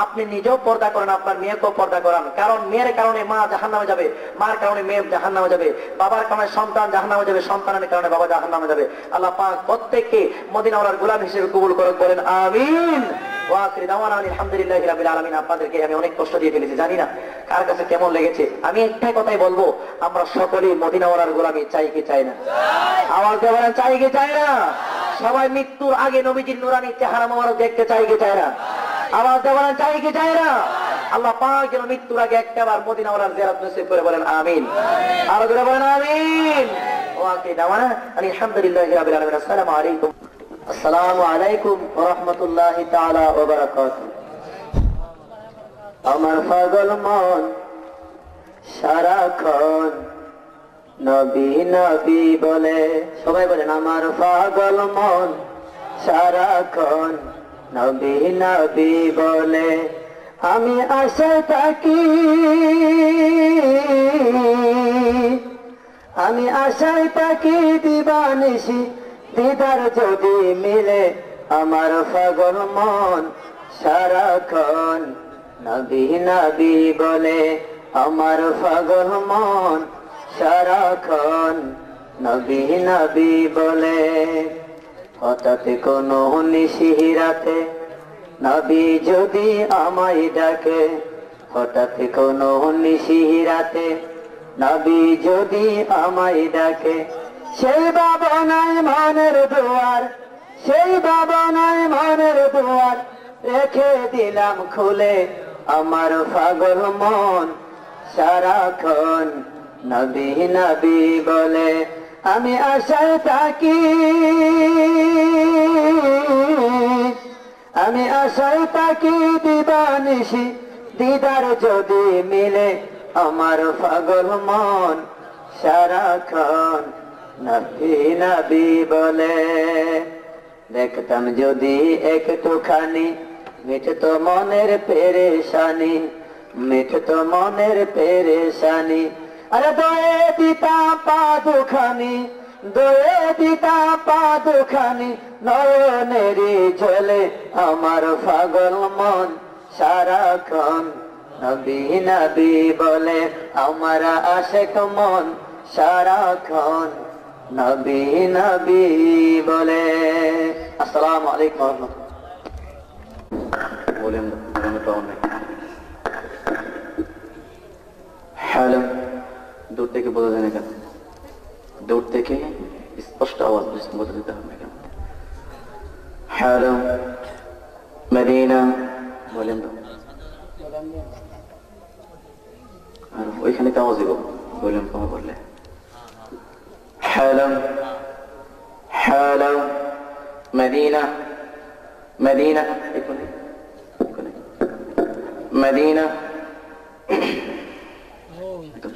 আপনি নিজেও পর্দা করেন, আপনার মেয়েকেও পর্দা করান। কারণ মেয়ের কারণে মা জাহান নামে যাবে, মার কারণে মেয়ে জাহান নামে যাবে, বাবার কারণে সন্তান জাহান নামে যাবে, সন্তানের কারণে বাবা জাহান নামে যাবে। আল্লাহ পাক প্রত্যেককে মদিনাওয়ালার গোলাম হিসেবে কবুল করে বলেন আমিন। আপনাদেরকে আমি অনেক কষ্ট দিয়ে ফেলেছি, জানি না কার কাছে কেমন লেগেছে। আমি একটাই কথাই বলব, আমরা সকলেই মদিনাওয়ালার গোলামি চাই কি চাই না। আওয়াজ দিয়ে চাই কি চাই না? সবাই মৃত্যুর আগে নবীজির নুরানি চেহারা মোবারক দেখতে চাই কি চাই না? আওয়াজ দিয়ে চাই কি চাই না? আল্লাহ পাক যেন মৃত্যুর আগে একটাবার মদিনাওয়ালার জিয়ারত নসিব করে বলেন, আমিন। আরও করে বলেন, আমিন। ওয়াকির দাওয়ানা আলহামদুলিল্লাহ রাবিল আলামিন, আসসালামু আলাইকুম। আসসালামু আলাইকুম রহমতুল্লাহ তাআলা ওয়া বারাকাতুহু। আমার পাগল মন সারাক্ষণ নবী নবী বলে, সবাই বলেন, আমার পাগল মন সারাক্ষণ নবী নবী বলে, আমি আশায় থাকি। আমি আশায় থাকি দিবানিসি দিদার যদি মিলে আমার পাগল মন সারাক্ষণ। নবী নবী বলে, আমার পাগল মন সারাক্ষণ। নবী নবী বলে হঠাৎ কোনো নিশিরাতে নবী যদি আমায় ডাকে, হঠাৎ কোনো নিশিরাতে নবী যদি আমায় ডাকে, সেই বাবনাই মনের দুয়ার, সেই বাবনাই মনের দুয়ার, রেখে দিলাম খুলে আমার পাগল মন। সারাক্ষণ নবী নবী বলে আমি আশায় থাকি, আমি আশায় থাকি দিবানিসি দিদার যদি মিলে আমার পাগল মন, সারাক্ষণ নবী নবী বলে। দেখতাম যদি একটুখানি মিঠত মনের পেরেশানি মিঠত মনের পেরেশানি আরে দয়ে দিতা পা দুখানি, দয়ে দিতা পা দুখানি নয়নেরি ঝোলে আমার পাগল মন। সারাক্ষণ নবী নবী বলে আমার আশেক মন। সারাক্ষণ নবী নবী বলে। আসসালামু আলাইকুম বলেন হ্যালো। দূর থেকে বোঝা যায় না কেন দূর থেকে স্পষ্ট আওয়াজ বুঝতে বোঝা দিতে হবে কেন হ্যালো মদিনা বলেন তো আর ওইখানে তো আওয়াজ দিব বললেন কমে বললে حلم حلم مدينة مدينة এখানে এখানে مدينة একদম